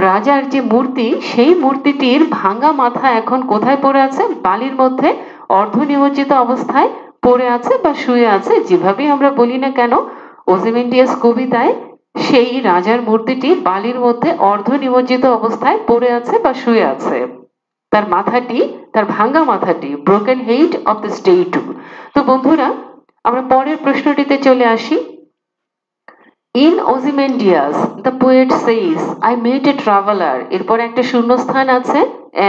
রাজার যে মূর্তি, সেই মূর্তিটির ভাঙা মাথা এখন কোথায় পড়ে আছে? বালির মধ্যে অর্ধ নিমজ্জিত অবস্থায় পড়ে আছে বা শুয়ে আছে? যেভাবেই আমরা বলি না কেন ওজিমেন্ডিয়াস কবিতায় সেই রাজার মূর্তিটি বালির মধ্যে অর্ধ নিমজ্জিত অবস্থায় পড়ে আছে বা শুয়ে আছে। তার মাথাটি, তার ভাঙ্গা মাথাটি broken head of the statue তো বন্ধুরা, আমরা পরের প্রশ্নটিতে চলে আসি। In Ozymandias the poet says I met a traveller এরপরে একটা শূন্যস্থান আছে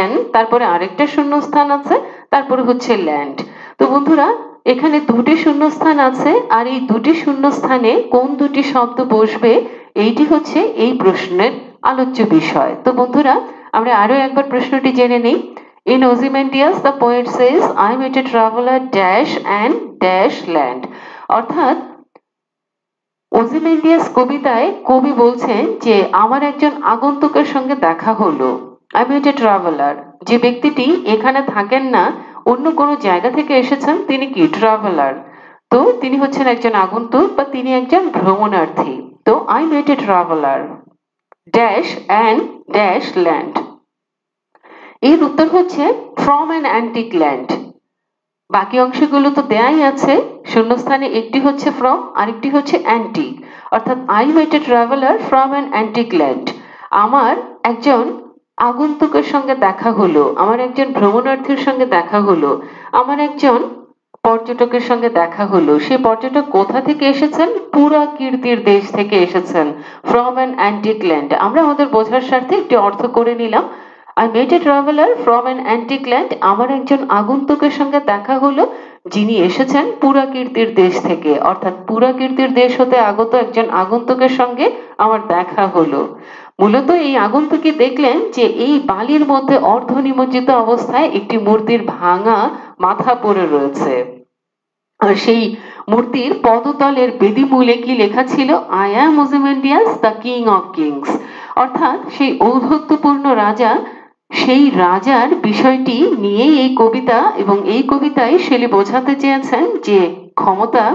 এন তারপরে আরেকটা শূন্যস্থান আছে, তারপরে হচ্ছে ল্যান্ড তো বন্ধুরা এখানে দুটি শূন্যস্থান আছে, আর এই দুটি শূন্যস্থানে কোন দুটি শব্দ বসবে, এইটি হচ্ছে এই প্রশ্নের আলোচ্য বিষয়। তো বন্ধুরা, আমরা আরও একবার প্রশ্নটি জেনে নেই। In Ozymandias the poet says I met a traveller dash and dash land অর্থাৎ ওজিমেন্টিয়াস কবিতায় কবি বলছেন যে, আমার একজন আগন্তুকের সঙ্গে দেখা হলো। আই মেট এ ট্রাভেলার যে ব্যক্তিটি এখানে থাকেন না অন্য কোনো জায়গা থেকে এসেছেন তিনি কি? ট্রাভেলার তো তিনি হচ্ছেন একজন আগন্তুক বা তিনি একজন ভ্রমণার্থী। তো I met a traveller dash and dash land এর উত্তর হচ্ছে ফ্রম অ্যান অ্যান্টিক ল্যান্ড বাকি অংশগুলো তো দেয়াই আছে। শূন্যস্থানে একটি হচ্ছে ফ্রম আরেকটি হচ্ছে অ্যান্টিক অর্থাৎ I met a traveller from an antique land আমার একজন আগন্তুকের সঙ্গে দেখা হলো, আমার একজন ভ্রমণার্থীর সঙ্গে দেখা হলো, আমার একজন পর্যটকের সঙ্গে দেখা হলো। সে পর্যটক কোথা থেকে এসেছেন? পুরা কীর্তির দেশ থেকে এসেছেন ফ্রম অ্যান অ্যান্টিক ল্যান্ড আমরা আমাদের বোঝার স্বার্থে একটি অর্থ করে নিলাম। I met a traveller from an antique land আমার একজন আগন্তুকের সঙ্গে দেখা হলো, যিনি এসেছেন পুরা কীর্তির দেশ থেকে। অর্থাৎ পুরা কীর্তির দেশ হতে আগত একজন আগন্তুকের সঙ্গে আমার দেখা হলো। মূলত এই আগন্তুকি দেখলেন যে এই বালির মধ্যে অর্ধ নিমজ্জিত অবস্থায় একটি মূর্তির ভাঙা মাথা পড়ে রয়েছে। আর সেই মূর্তির পদতলের বেদিমূলে কি লেখা ছিল? I am Ozymandias the king of kings অর্থাৎ সেই ঔদ্ধত্যপূর্ণ রাজা, সেই রাজার বিষয়টি নিয়েই এই কবিতা এবং এই কবিতায় শেলি বোঝাতে চেয়েছেন যে ক্ষমতা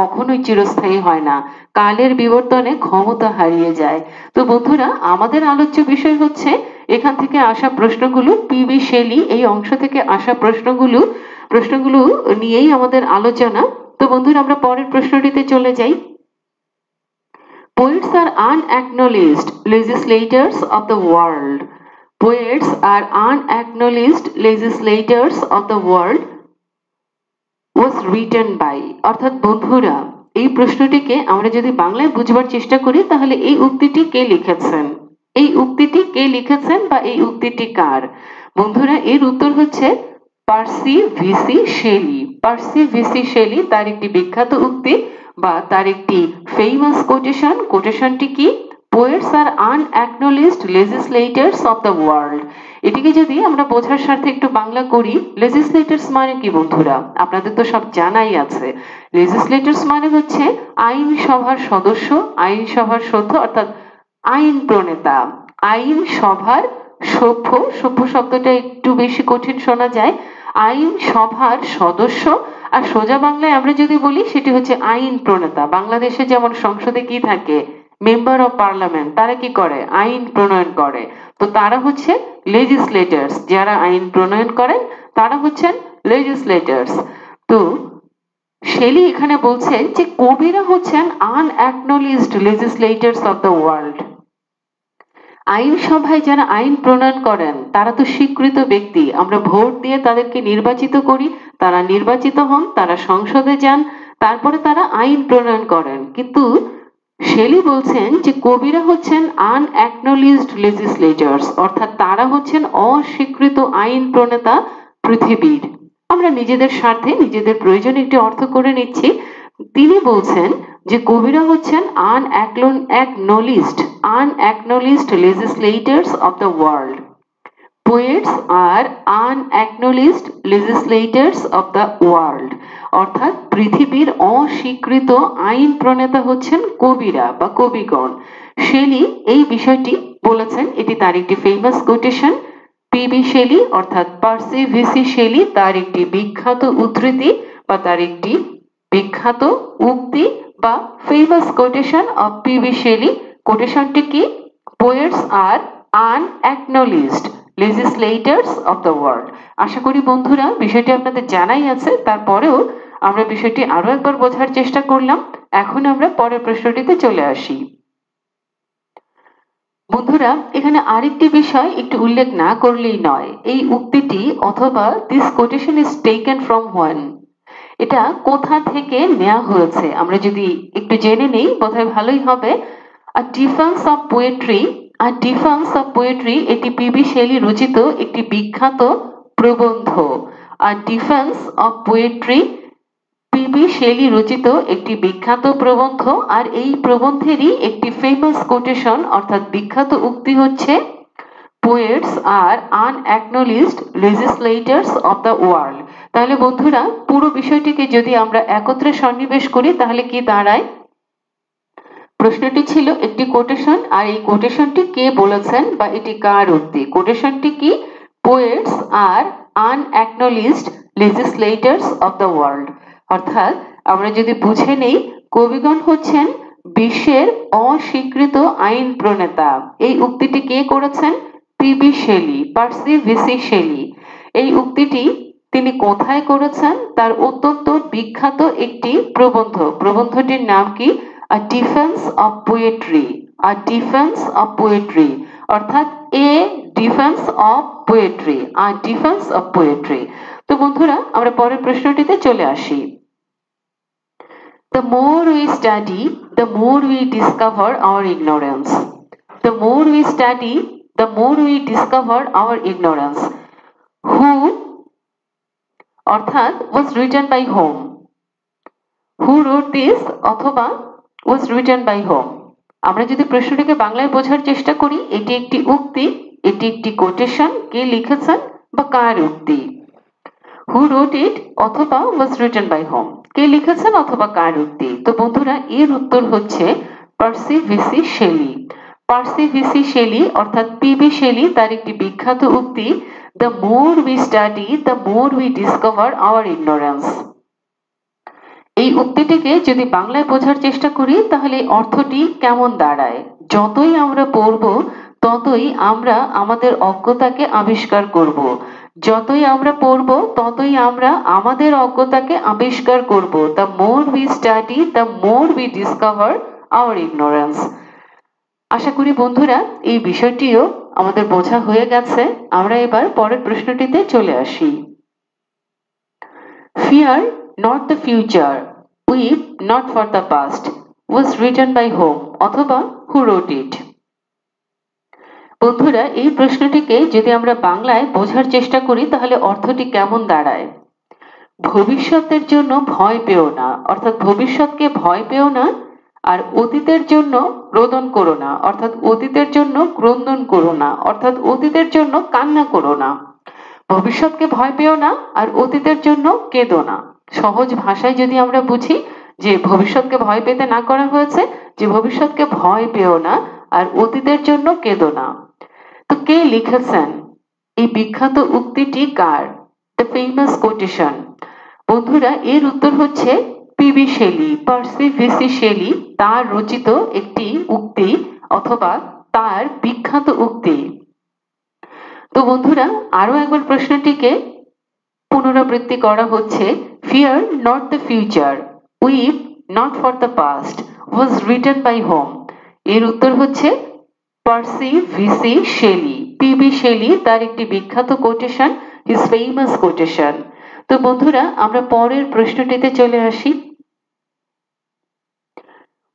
কখনোই চিরস্থায়ী হয় না। কালের বিবর্তনে ক্ষমতা হারিয়ে যায়। তো বন্ধুরা, আমাদের আলোচ্য বিষয় হচ্ছে, এখান থেকে আসা প্রশ্নগুলো পিবি শেলি এই অংশ থেকে আসা প্রশ্নগুলো প্রশ্নগুলো নিয়েই আমাদের আলোচনা। তো বন্ধুরা, আমরা পরের প্রশ্নটিতে চলে যাই। Poets are unacknowledged legislators of the world. Poets are unacknowledged legislators of the world. Was written by অর্থাৎ বন্ধুরা, এই প্রশ্নটিকে আমরা যদি বাংলায় বুঝবার চেষ্টা করি, তাহলে এই উক্তিটি কে লিখেছেন? এই উক্তিটি কে লিখেছেন বা এই উক্তিটি কার? বন্ধুরা, এর উত্তর হচ্ছে Percy Bysshe Shelley. Percy Bysshe Shelley তার একটি বিখ্যাত উক্তি বা তার একটি ফেমাস কোটেশন কোটেশনটি কি? Poets are unacknowledged legislators of the world এটিকে যদি আমরা বোঝার স্বার্থে একটু বাংলা করি লেজিসলেটার্স মানে কি বন্ধুরা? আপনাদের তো সব জানাই আছে। লেজিসলেটার্স মানে হচ্ছে আইন সভার সদস্য, আইন সভার সভ্য, অর্থাৎ আইন প্রণেতা। আইন সভার সভ্য সভ্য শব্দটা একটু বেশি কঠিন শোনা যায়। আইন সভার সদস্য। আর সোজা বাংলায় আমরা যদি বলি, সেটি হচ্ছে আইন প্রণেতা। বাংলাদেশে যেমন সংসদে কি থাকে? মেম্বার অফ পার্লামেন্ট তারা কি করে? আইন প্রণয়ন করে। তো তারা হচ্ছে লেজিসলেটার্স যারা আইন প্রণয়ন করেন, তারা হচ্ছেন লেজিসলেটার্স তো শেলি এখানে বলছেন যে কবিরা হচ্ছেন unacknowledged legislators of the world আইনসভায় যারা আইন প্রণয়ন করেন, তারা তো স্বীকৃত ব্যক্তি। আমরা ভোট দিয়ে তাদেরকে নির্বাচিত করি, তারা নির্বাচিত হন, তারা সংসদে যান, তারপরে তারা আইন প্রণয়ন করেন। কিন্তু শেলি বলছেন যে কবিরা হচ্ছেন আনঅ্যাকনোলিজড লেজিসলেটার্স অর্থাৎ তারা হচ্ছেন অস্বীকৃত আইন প্রণেতা পৃথিবীর আমরা নিজেদের স্বার্থে নিজেদের প্রয়োজন একটি অর্থ করে নিচ্ছি তিনি বলছেন যে কবিরা হচ্ছেন unacknowledged unacknowledged legislators of the world. Poets are unacknowledged legislators of the world. অর্থাৎ পৃথিবীর অস্বীকৃত আইন প্রণেতা হচ্ছেন কবিরা বা কবিগণ। শেলি এই বিষয়টি বলেছেন, এটি তার একটি ফেমাস কোটেশন পিবি শেলি, অর্থাৎ পার্সি ভিসি শেলি, তার একটি বিখ্যাত উদ্ধৃতি বা তার একটি বিখ্যাত উক্তি বা famous quotation of P B Shelley. কোটেশনটি কি? Poets are unacknowledged legislators of the world আশা করি বন্ধুরা, বিষয়টি আপনাদের জানাই আছে। তারপরেও আমরা বিষয়টি আরও একবার বোঝার চেষ্টা করলাম। এখন আমরা পরের প্রশ্নটিতে চলে আসি। বন্ধুরা, এখানে আরেকটি বিষয় একটু উল্লেখ না করলেই নয়। এই উক্তিটি অথবা this quotation is taken from one এটা কোথা থেকে নেওয়া হয়েছে? আমরা যদি একটু জেনে নেই, বোধহয় ভালোই হবে। আ ডিফেন্স অফ পোয়েট্রি আর ডিফেন্স অফ পোয়েট্রি এটি পিবি শেলি রচিত একটি বিখ্যাত প্রবন্ধ। আর defence of poetry PB Shelley রচিত একটি বিখ্যাত প্রবন্ধ। আর এই প্রবন্ধেরই একটি ফেমাস কোটেশন অর্থাৎ বিখ্যাত উক্তি হচ্ছে poets are unacknowledged legislators of the world তাহলে বন্ধুরা, পুরো বিষয়টিকে যদি আমরা একত্রে সন্নিবেশ করি, তাহলে কি দাঁড়ায়? প্রশ্নটি ছিল একটি কোটেশন আর এই কোটেশনটি কে বলেছেন বা এটি কার উক্তি? কোটেশনটি কি? Poets are unacknowledged legislators of the world অর্থাৎ আমরা যদি বুঝে নেই, কবিগণ হচ্ছেন বিশ্বের অস্বীকৃত আইন প্রণেতা। এই উক্তিটি কে করেছেন? PB Shelley Percy Bysshe Shelley এই উক্তিটি তিনি কোথায় করেছেন? তার অত্যন্ত বিখ্যাত একটি প্রবন্ধ। প্রবন্ধটির নাম কি? A defence of poetry a defence of poetry অর্থাৎ a defence of poetry a defence of poetry তো বন্ধুরা আমরা পরের প্রশ্নটিতে চলে আসি The more we study, the more we discover our ignorance. The more we study, the more we discover our ignorance. Who অর্থাৎ was written by whom? Who wrote this অথবা was written by whom? আমরা যদি প্রশ্নটিকে বাংলায় বোঝার চেষ্টা করি, এটি একটি উক্তি, এটি একটি কোটেশন কে লিখেছেন বা কার উক্তি? হু রোট ইট অথবা ওয়াজ রিটেন বাই হোম কে লিখেছেন অথবা কার উক্তি? তো বন্ধুরা, এর উত্তর হচ্ছে Percy Bysshe Shelley Percy Bysshe Shelley অর্থাৎ পিবি শেলি তার একটি বিখ্যাত উক্তি the more we study the more we discover our ignorance এই উক্তিটিকে যদি বাংলায় বোঝার চেষ্টা করি, তাহলে অর্থটি কেমন দাঁড়ায়? যতই আমরা পড়ব, ততই আমরা আমাদের অজ্ঞতাকে আবিষ্কার করব। যতই আমরা পড়ব, ততই আমরা আমাদের অজ্ঞতাকে আবিষ্কার করব। The more we study the more we discover our ignorance আশা করি বন্ধুরা, এই বিষয়টিও আমাদের বোঝা হয়ে গেছে। আমরা এবার পরের প্রশ্নটিতে চলে আসি। Fear not the future weep not for the past was written by whom অথবা হু রোট ইট বন্ধুরা, এই প্রশ্নটিকে যদি আমরা বাংলায় বোঝার চেষ্টা করি, তাহলে অর্থটি কেমন দাঁড়ায়? ভবিষ্যতের জন্য ভয় পেও না, অর্থাৎ ভবিষ্যৎকে ভয় পেও না, আর অতীতের জন্য রোদন করো না, অর্থাৎ অতীতের জন্য ক্রন্দন করো না, অর্থাৎ অতীতের জন্য কান্না করো না। ভবিষ্যৎকে ভয় পেও না, আর অতীতের জন্য কেঁদো না। সহজ ভাষায় যদি আমরা বুঝি যে ভবিষ্যৎকে ভয় পেতে না করা হয়েছে, যে ভবিষ্যৎকে ভয় পেও না আর অতীতের জন্য কেঁদো না। তো কে লিখেছেন? এই বিখ্যাত উক্তিটি কার? দ্য ফেমাস কোটেশন বন্ধুরা, এর উত্তর হচ্ছে PB Shelley Percy Bysshe Shelley তার রচিত একটি উক্তি অথবা তার বিখ্যাত উক্তি। তো বন্ধুরা আরও একবার প্রশ্নটিকে পুনরাবৃত্তি করা হচ্ছে। Fear not the future weep not for the past was written by whom এর উত্তর হচ্ছে Percy Bysshe Shelley PB Shelley তার একটি বিখ্যাত কোটেশন হিজ ফেমাস কোটেশন তো বন্ধুরা আমরা পরের প্রশ্নটিতে চলে আসি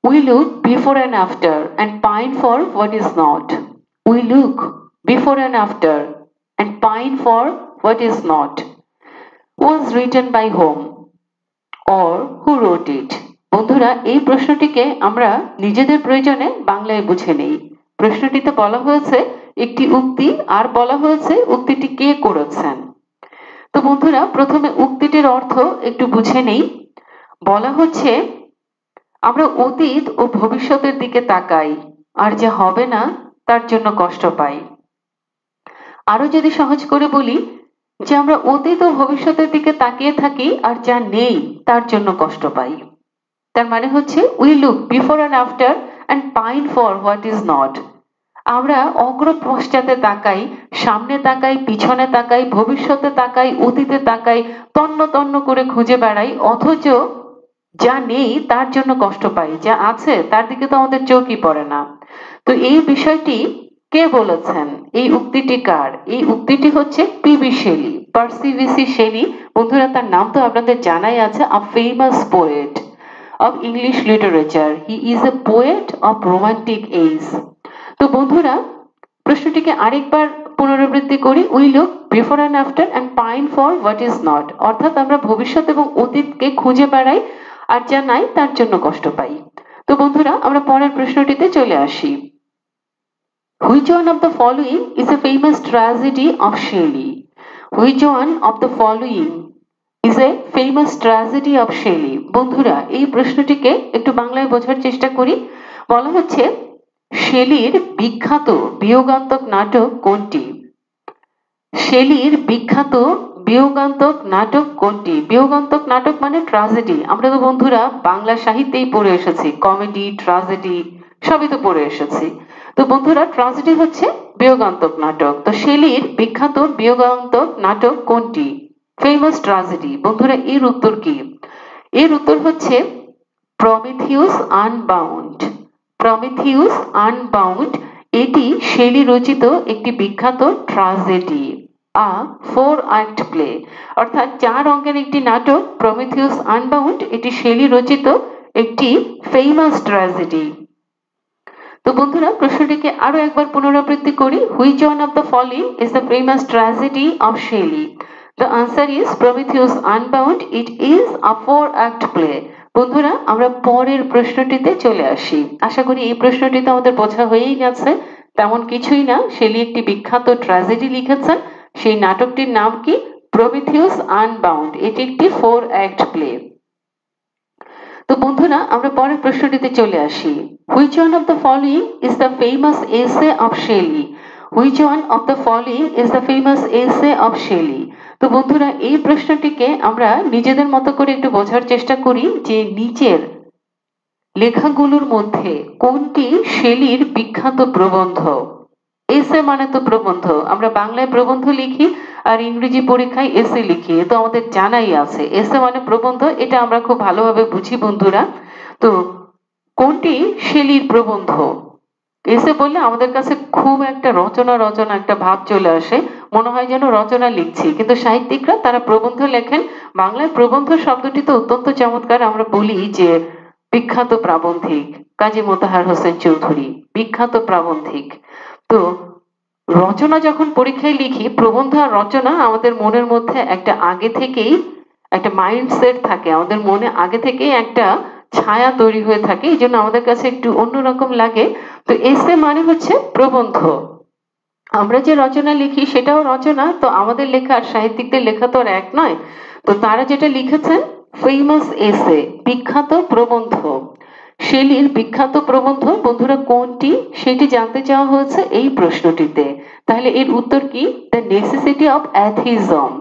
We look before and after and pine for what is not. We look before and after and pine for what is not. Was written by whom or who wrote it? বন্ধুরা, এই প্রশ্নটিকে আমরা নিজেদের প্রয়োজনে বাংলায় বুঝে নেই। প্রশ্নটিতে বলা হয়েছে, একটি উক্তি, আর বলা হয়েছে, উক্তিটি কে করেছেন? তো বন্ধুরা, প্রথমে উক্তিটির অর্থ একটু বুঝে নেই। বলা হচ্ছে, আমরা অতীত ও ভবিষ্যতের দিকে তাকাই, আর যা হবে না, তার জন্য কষ্ট পাই। আরও যদি সহজ করে বলি যে আমরা অতীত ও ভবিষ্যতের দিকে তাকিয়ে থাকি আর যা নেই তার জন্য কষ্ট পাই। তার মানে হচ্ছে we look before and after and pine for what is not আমরা অগ্র পশ্চাতে তাকাই, সামনে তাকাই, পিছনে তাকাই, ভবিষ্যতে তাকাই, অতীতে তাকাই, তন্ন তন্ন করে খুঁজে বেড়াই, অথচ যা নেই তার জন্য কষ্ট পাই, যা আছে তার দিকে তো আমাদের চোখই পড়ে না। তো এই বিষয়টি কে বলেছেন? এই উক্তিটি কার? এই উক্তিটি হচ্ছে পিবি শেলি পার্সিভিসি শেলি বন্ধুরা, তার নাম তো আপনাদের জানাই আছে, a famous poet of English literature he is a poet of romantic age তো বন্ধুরা, প্রশ্নটিকে আরেকবার পুনরাবৃত্তি করি। We look before and after and pine for what is not অর্থাৎ আমরা ভবিষ্যৎ এবং অতীতকে খুঁজে বেড়াই আর যা নাই তার জন্য কষ্ট পাই। তো বন্ধুরা, আমরা পরের প্রশ্নটিতে চলে আসি। Which one of the following is a famous tragedy of Shelley? Which one of the following is a famous tragedy of Shelley? বন্ধুরা, এই প্রশ্নটিকে একটু বাংলায় বোঝার চেষ্টা করি। বলা হচ্ছে শেলির বিখ্যাত বিয়োগান্তক নাটক কোনটি? শেলির বিখ্যাত বিয়োগান্তক নাটক কোনটি? বিয়োগান্তক নাটক মানে ট্রাজেডি আমরা তো বন্ধুরা বাংলা সাহিত্যেই পড়ে এসেছি কমেডি ট্রাজেডি সবই তো পড়ে এসেছি। তো বন্ধুরা ট্রাজেডি হচ্ছে বিয়োগান্তক নাটক। তো শেলির বিখ্যাত বিয়োগান্তক নাটক কোনটি? ফেমাস ট্রাজেডি বন্ধুরা, এর উত্তর কি? এর উত্তর হচ্ছে প্রমিথিউস আনবাউন্ড প্রমিথিউস আনবাউন্ড এটি শেলি রচিত একটি বিখ্যাত tragedy a four act play অর্থাৎ চার অঙ্কের একটি নাটক প্রমিথিউস আনবাউন্ড এটি শেলি রচিত একটি ফেমাস ট্র্যাজেডি তো বন্ধুরা, প্রশ্নটিকে আরও একবার পুনরাবৃত্তি করি। Which one of the following is the famous tragedy of Shelley the answer is Prometheus Unbound it is a four act play বন্ধুরা, আমরা পরের প্রশ্নটিতে চলে আসি। আশা করি এই প্রশ্নটিতে আমাদের বোঝা হয়েই গেছে। তেমন কিছুই না শেলি একটি বিখ্যাত ট্র্যাজেডি লিখেছেন। সেই নাটকটির নাম কি? প্রমিথিউস আনবাউন্ড এটি একটি ফোর অ্যাক্ট প্লে তো বন্ধুরা, আমরা পরের প্রশ্নটিতে চলে আসি। Which one of the following is the famous essay of Shelley which one of the following is the famous essay of Shelley তো বন্ধুরা, এই প্রশ্নটিকে আমরা নিজেদের মতো করে একটু বোঝার চেষ্টা করি যে নিচের লেখাগুলোর মধ্যে কোনটি শেলির বিখ্যাত প্রবন্ধ? এসে মানে তো প্রবন্ধ। আমরা বাংলায় প্রবন্ধ লিখি আর ইংরেজি পরীক্ষায় এসে লিখি, এ তো আমাদের জানাই আছে। এসে মানে প্রবন্ধ, এটা আমরা খুব ভালোভাবে বুঝি বন্ধুরা। তো কোনটি? শেলির প্রবন্ধ। এসে বললে আমাদের কাছে খুব একটা রচনা রচনা একটা ভাব চলে আসে। মনে হয় যেন রচনা লিখছি, কিন্তু সাহিত্যিকরা তারা প্রবন্ধ লেখেন। বাংলায় প্রবন্ধ শব্দটি তো অত্যন্ত চমৎকার। আমরা বলি যে বিখ্যাত প্রাবন্ধিক কাজী মোতাহার হোসেন চৌধুরী, বিখ্যাত প্রাবন্ধিক। তো রচনা যখন পরীক্ষায় লিখি, প্রবন্ধ আর রচনা আমাদের মনের মধ্যে একটা আগে থেকেই একটা মাইন্ডসেট থাকে। আমাদের মনে আগে থেকেই একটা ছায়া তৈরি হয়ে থাকে। এই জন্য আমাদের কাছে একটু অন্যরকম লাগে। তো এসে মানে হচ্ছে প্রবন্ধ। আমরা যে রচনা লিখি, সেটাও রচনা। তো আমাদের লেখা আর সাহিত্যিকদের লেখা তো আর এক নয়। তো তারা যেটা লিখেছেন ফেমাস এসে বিখ্যাত প্রবন্ধ। শেলির বিখ্যাত প্রবন্ধ, বন্ধুরা কোনটি? সেটি জানতে চাওয়া হয়েছে এই প্রশ্নটিতে। তাহলে এর উত্তর কি? The necessity of atheism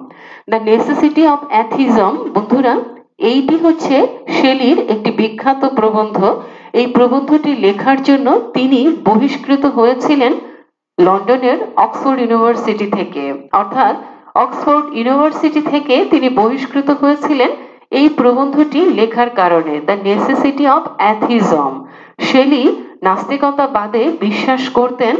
the necessity of atheism বন্ধুরা, এইটি হচ্ছে শেলির একটি বিখ্যাত প্রবন্ধ। এই প্রবন্ধটি লেখার জন্য তিনি বহিষ্কৃত হয়েছিলেন লন্ডনের অক্সফোর্ড ইউনিভার্সিটি থেকে। অর্থাৎ অক্সফোর্ড ইউনিভার্সিটি থেকে তিনি বহিষ্কৃত হয়েছিলেন এই প্রবন্ধটি লেখার কারণে the necessity of atheism Shelley নাস্তিকতা বাদে বিশ্বাস করতেন।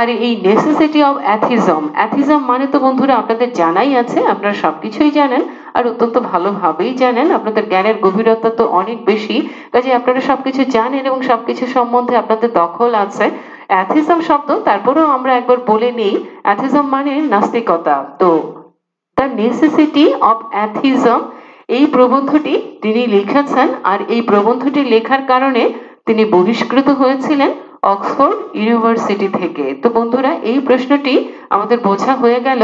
আর এই নেসেসিটি অফ অ্যাথিজম অ্যাথিজম মানে তো বন্ধুরা আপনাদের জানাই আছে, আপনারা সবকিছুই জানেন আর অত্যন্ত ভালোভাবেই জানেন। আপনাদের জ্ঞানের গভীরতা তো অনেক বেশি কাজে আপনারা সবকিছু জানেন এবং সবকিছু সম্বন্ধে আপনাদের দখল আছে। অ্যাথিজম শব্দ, তারপরেও আমরা একবার বলে নিই অ্যাথিজম মানে নাস্তিকতা। তো দ্য নেসেসিটি অফ অ্যাথিজম এই প্রবন্ধটি তিনি লিখেছেন আর এই প্রবন্ধটি লেখার কারণে তিনি বহিষ্কৃত হয়েছিলেন অক্সফোর্ড ইউনিভার্সিটি থেকে। তো বন্ধুরা, এই প্রশ্নটি আমাদের বোঝা হয়ে গেল।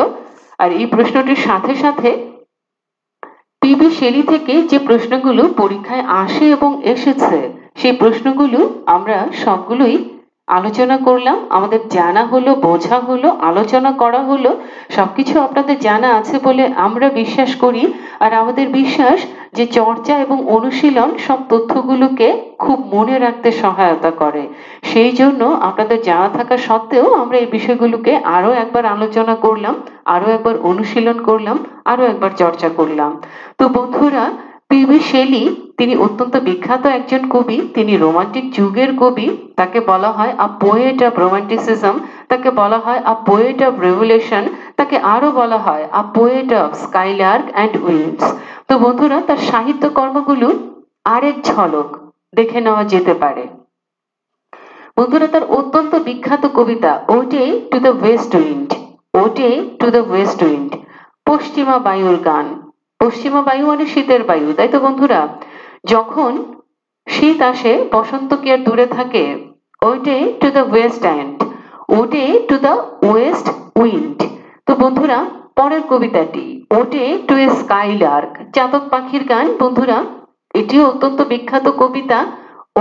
আর এই প্রশ্নটির সাথে সাথে পিবি শেলি থেকে যে প্রশ্নগুলো পরীক্ষায় আসে এবং এসেছে, সেই প্রশ্নগুলো আমরা সবগুলোই আলোচনা করলাম, আমাদের জানা হলো, বোঝা হলো, আলোচনা করা হলো, সবকিছু আপনাদের জানা আছে বলে আমরা বিশ্বাস করি। আর আমাদের বিশ্বাস যে চর্চা এবং অনুশীলন সব তথ্যগুলোকে খুব মনে রাখতে সহায়তা করে। সেই জন্য আপনাদের জানা থাকা সত্ত্বেও আমরা এই বিষয়গুলোকে আরও একবার আলোচনা করলাম আরও একবার অনুশীলন করলাম আরও একবার চর্চা করলাম। তো বন্ধুরা পিবি শেলি তিনি অত্যন্ত বিখ্যাত একজন কবি। তিনি রোমান্টিক যুগের কবি। তাকে বলা হয় আ পোয়েট অফ রোমান্টিসিজম তাকে বলা হয় আ পোয়েট অফ রেভুলেশন তাকে আরও বলা হয় a poet of skylark and winds তো বন্ধুরা, তার সাহিত্য কর্মগুলো আরেক ঝলক, দেখে নেওয়া যেতে পারে। বন্ধুরা, তার অত্যন্ত বিখ্যাত কবিতা, ode to the west wind, ode to the west wind, পশ্চিমা বায়ুর গান, পশ্চিমা বায়ু মানে শীতের বায়ু, তাই তো বন্ধুরা? যখন শীত আসে, বসন্ত কি আর দূরে থাকে? Ode to the west and ode to the west wind তো বন্ধুরা, পরের কবিতাটি ওটে টু এ স্কাইলার্ক চাতক পাখির গান, বন্ধুরা, এটিও অত্যন্ত বিখ্যাত কবিতা।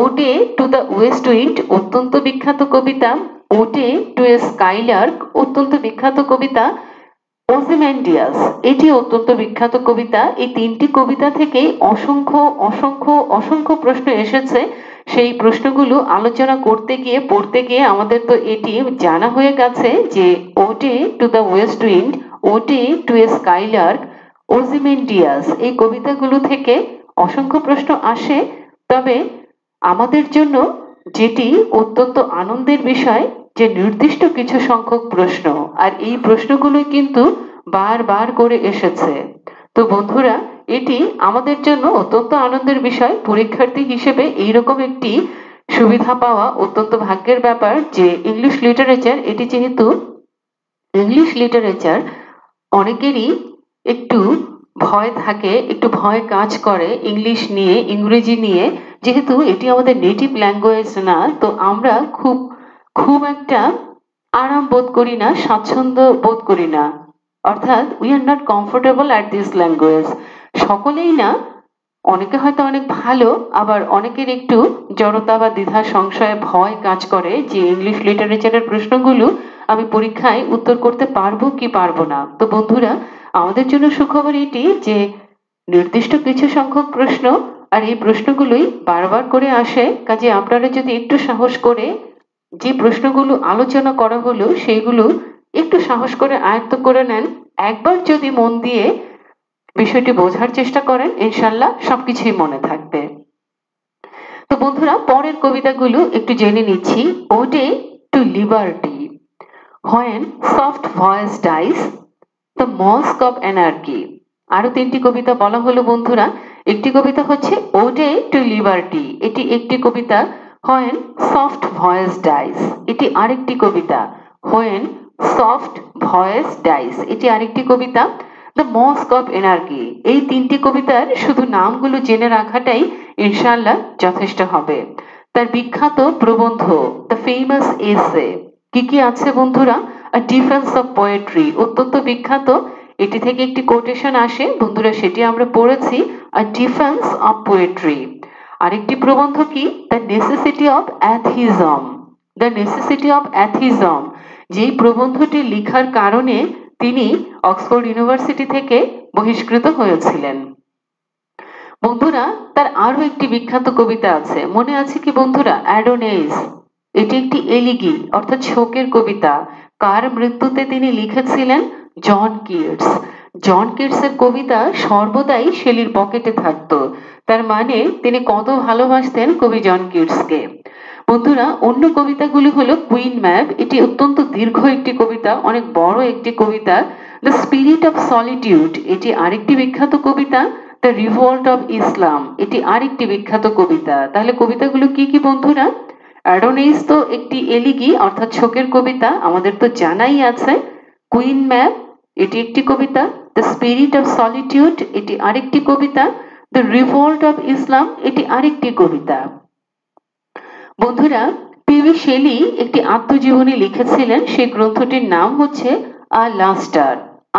Ode to the west wind অত্যন্ত বিখ্যাত কবিতা। ওটে টু এ স্কাইলার্ক অত্যন্ত বিখ্যাত কবিতা। ওজিম্যান্ডিয়াস এটি অত্যন্ত বিখ্যাত কবিতা। এই তিনটি কবিতা থেকেই অসংখ্য অসংখ্য অসংখ্য প্রশ্ন এসেছে। সেই প্রশ্নগুলো আলোচনা করতে গিয়ে, পড়তে গিয়ে আমাদের তো এটি জানা হয়ে গেছে যে ode to the west wind, ode to a skylark Ozymandias এই কবিতাগুলো থেকে অসংখ্য প্রশ্ন আসে। তবে আমাদের জন্য যেটি অত্যন্ত আনন্দের বিষয় যে নির্দিষ্ট কিছু সংখ্যক প্রশ্ন। আর এই প্রশ্নগুলোই কিন্তু বারবার করে এসেছে। তো বন্ধুরা, এটি আমাদের জন্য অত্যন্ত আনন্দের বিষয়। পরীক্ষার্থী হিসেবে এইরকম একটি সুবিধা পাওয়া অত্যন্ত ভাগ্যের ব্যাপার যে ইংলিশ লিটারেচার এটি যেহেতু ইংলিশ লিটারেচার অনেকেরই একটু ভয় থাকে, একটু ভয় কাজ করে ইংলিশ নিয়ে, ইংরেজি নিয়ে। যেহেতু এটি আমাদের নেটিভ ল্যাঙ্গুয়েজ না, তো আমরা খুব খুব একটা আরাম বোধ করি না, স্বাচ্ছন্দ্য বোধ করি না। অর্থাৎ we are not comfortable at this language সকলেই না, অনেকে হয়তো অনেক ভালো, আবার অনেকের একটু জড়তা বা দ্বিধা, সংশয়ে, ভয় কাজ করে যে ইংলিশ লিটারেচারের প্রশ্নগুলো আমি পরীক্ষায় উত্তর করতে পারব কি পারব না। তো বন্ধুরা, আমাদের জন্য সুখবর এটি যে নির্দিষ্ট কিছু সংখ্যক প্রশ্ন আর এই প্রশ্নগুলোই বারবার করে আসে। কাজে আপনারা যদি একটু সাহস করে যে প্রশ্নগুলো আলোচনা করা হলো সেইগুলো একটু সাহস করে আয়ত্ত করে নেন। একবার যদি মন দিয়ে বিষয়টি বোঝার চেষ্টা করেন, ইনশাল্লাহ সবকিছুই মনে থাকবে। তো বন্ধুরা, পরের কবিতাগুলো একটু জেনে নিচ্ছি। Ode to liberty when soft voice dies the mask of anarchy আরও তিনটি কবিতা বলা হলো বন্ধুরা। একটি কবিতা হচ্ছে ওডে টু লিবার্টি এটি একটি কবিতা হোয়েন সফট ভয়েস ডাইস এটি আরেকটি কবিতা হোয়েন সফট ভয়েস ডাইস এটি আরেকটি কবিতা দ্য মস্ক অফ এনার্কি এই তিনটি কবিতার শুধু নামগুলো জেনে রাখাটাই ইনশাল্লাহ যথেষ্ট হবে। তার বিখ্যাত প্রবন্ধ দ্য ফেমাস এসে কি কি আছে বন্ধুরা? ডিফেন্স অফ পোয়েট্রি অত্যন্ত বিখ্যাত এটি থেকে একটি কোটেশন আসে, বন্ধুরা সেটি আমরা পড়েছি আ ডিফেন্স অফ পোয়েট্রি আরেকটি প্রবন্ধ কি? The necessity of atheism the necessity of atheism যেই প্রবন্ধটি লিখার কারণে তিনি অক্সফোর্ড ইউনিভার্সিটি থেকে বহিষ্কৃত হয়েছিলেন। বন্ধুরা, তার আরও একটি বিখ্যাত কবিতা আছে। মনে আছে কি বন্ধুরা? অ্যাডোনেস এটি একটি এলিগি, অর্থাৎ শোকের কবিতা। কার মৃত্যুতে তিনি লিখেছিলেন? জন কিডস জন কিডসের কবিতা সর্বদাই শেলির পকেটে থাকতো। তার মানে তিনি কত ভালোবাসতেন কবি জন কিডসকে বন্ধুরা, অন্য কবিতাগুলি হলো কুইন ম্যাপ এটি অত্যন্ত দীর্ঘ একটি কবিতা, অনেক বড় একটি কবিতা। দ্য স্পিরিট অফ সলিটিউড এটি আরেকটি বিখ্যাত কবিতা দ্য রিভোল্ট অফ ইসলাম এটি আরেকটি বিখ্যাত কবিতা। তাহলে কবিতাগুলো কি কি, বন্ধুরা? অ্যাডোনিস তো একটি এলিগি, অর্থাৎ শোকের কবিতা, আমাদের তো জানাই আছে। কুইন ম্যাপ এটি একটি কবিতা। দ্য স্পিরিট অফ সলিটিউড এটি আরেকটি কবিতা। দ্য রিভোল্ট অফ ইসলাম এটি আরেকটি কবিতা। বন্ধুরা, পিভি শেলি একটি আত্মজীবনী লিখেছিলেন। সেই গ্রন্থটির নাম হচ্ছে আ লাস্টার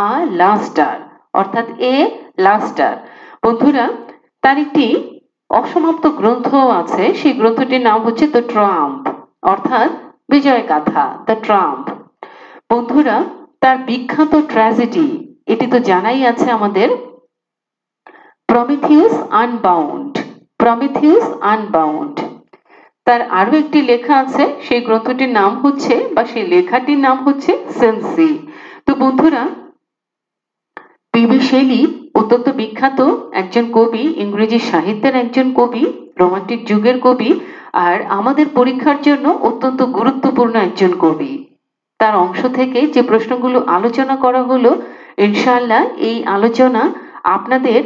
আ লাস্টার অর্থাৎ এ লাস্টার বন্ধুরা, তার একটি অসমাপ্ত গ্রন্থ আছে। সেই গ্রন্থটির নাম হচ্ছে দ্য ট্রাম্প অর্থাৎ বিজয় গাথা দ্য ট্রাম্প বন্ধুরা তার বিখ্যাত ট্র্যাজেডি এটি তো জানাই আছে আমাদের প্রমিথিউস আনবাউন্ড প্রমিথিউস আনবাউন্ড তার আরও একটি লেখা আছে, সেই গ্রন্থটির নাম হচ্ছে, বা সেই লেখাটির নাম হচ্ছে সেন্সি তো বন্ধুরা পিবি শেলি অত্যন্ত বিখ্যাত একজন কবি, ইংরেজি সাহিত্যের একজন কবি, রোমান্টিক যুগের কবি, আর আমাদের পরীক্ষার জন্য অত্যন্ত গুরুত্বপূর্ণ একজন কবি। তার অংশ থেকে যে প্রশ্নগুলো আলোচনা করা হলো ইনশাল্লাহ এই আলোচনা আপনাদের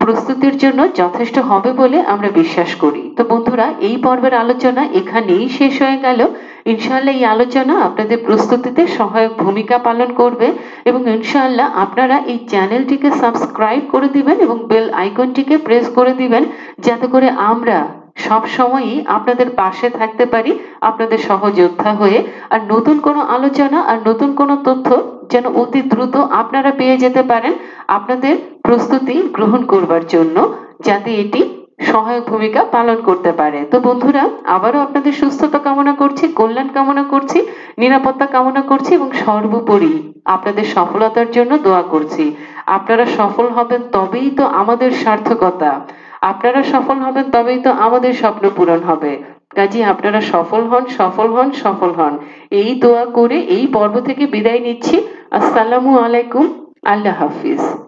প্রস্তুতির জন্য যথেষ্ট হবে বলে আমরা বিশ্বাস করি। তো বন্ধুরা, এই পর্বের আলোচনা এখানেই শেষ হয়ে গেল। ইনশাল্লাহ এই আলোচনা আপনাদের প্রস্তুতিতে সহায়ক ভূমিকা পালন করবে এবং ইনশাল্লাহ আপনারা এই চ্যানেলটিকে সাবস্ক্রাইব করে দিবেন এবং বেল আইকনটিকে প্রেস করে দিবেন, যাতে করে আমরা সব সময়ই আপনাদের পাশে থাকতে পারি, আপনাদের সহযোদ্ধা হয়ে। আর নতুন কোনো আলোচনা আর নতুন কোনো তথ্য যেন অতি দ্রুত আপনারা পেয়ে যেতে পারেন আপনাদের প্রস্তুতি গ্রহণ করবার জন্য, যাতে এটি সহায়ক ভূমিকা পালন করতে পারে। তো বন্ধুরা, আবারও আপনাদের সুস্থতা কামনা করছি, কল্যাণ কামনা করছি, নিরাপত্তা কামনা করছি এবং সর্বোপরি আপনাদের সফলতার জন্য দোয়া করছি। আপনারা সফল হবেন তবেই তো আমাদের সার্থকতা। আপনারা সফল হবেন, তবেই তো আমাদের স্বপ্ন পূরণ হবে। কাজী, আপনারা সফল হন সফল হন সফল হন। এই দোয়া করে এই পর্ব থেকে বিদায় নিচ্ছি। আসসালামু আলাইকুম। আল্লাহ হাফিজ।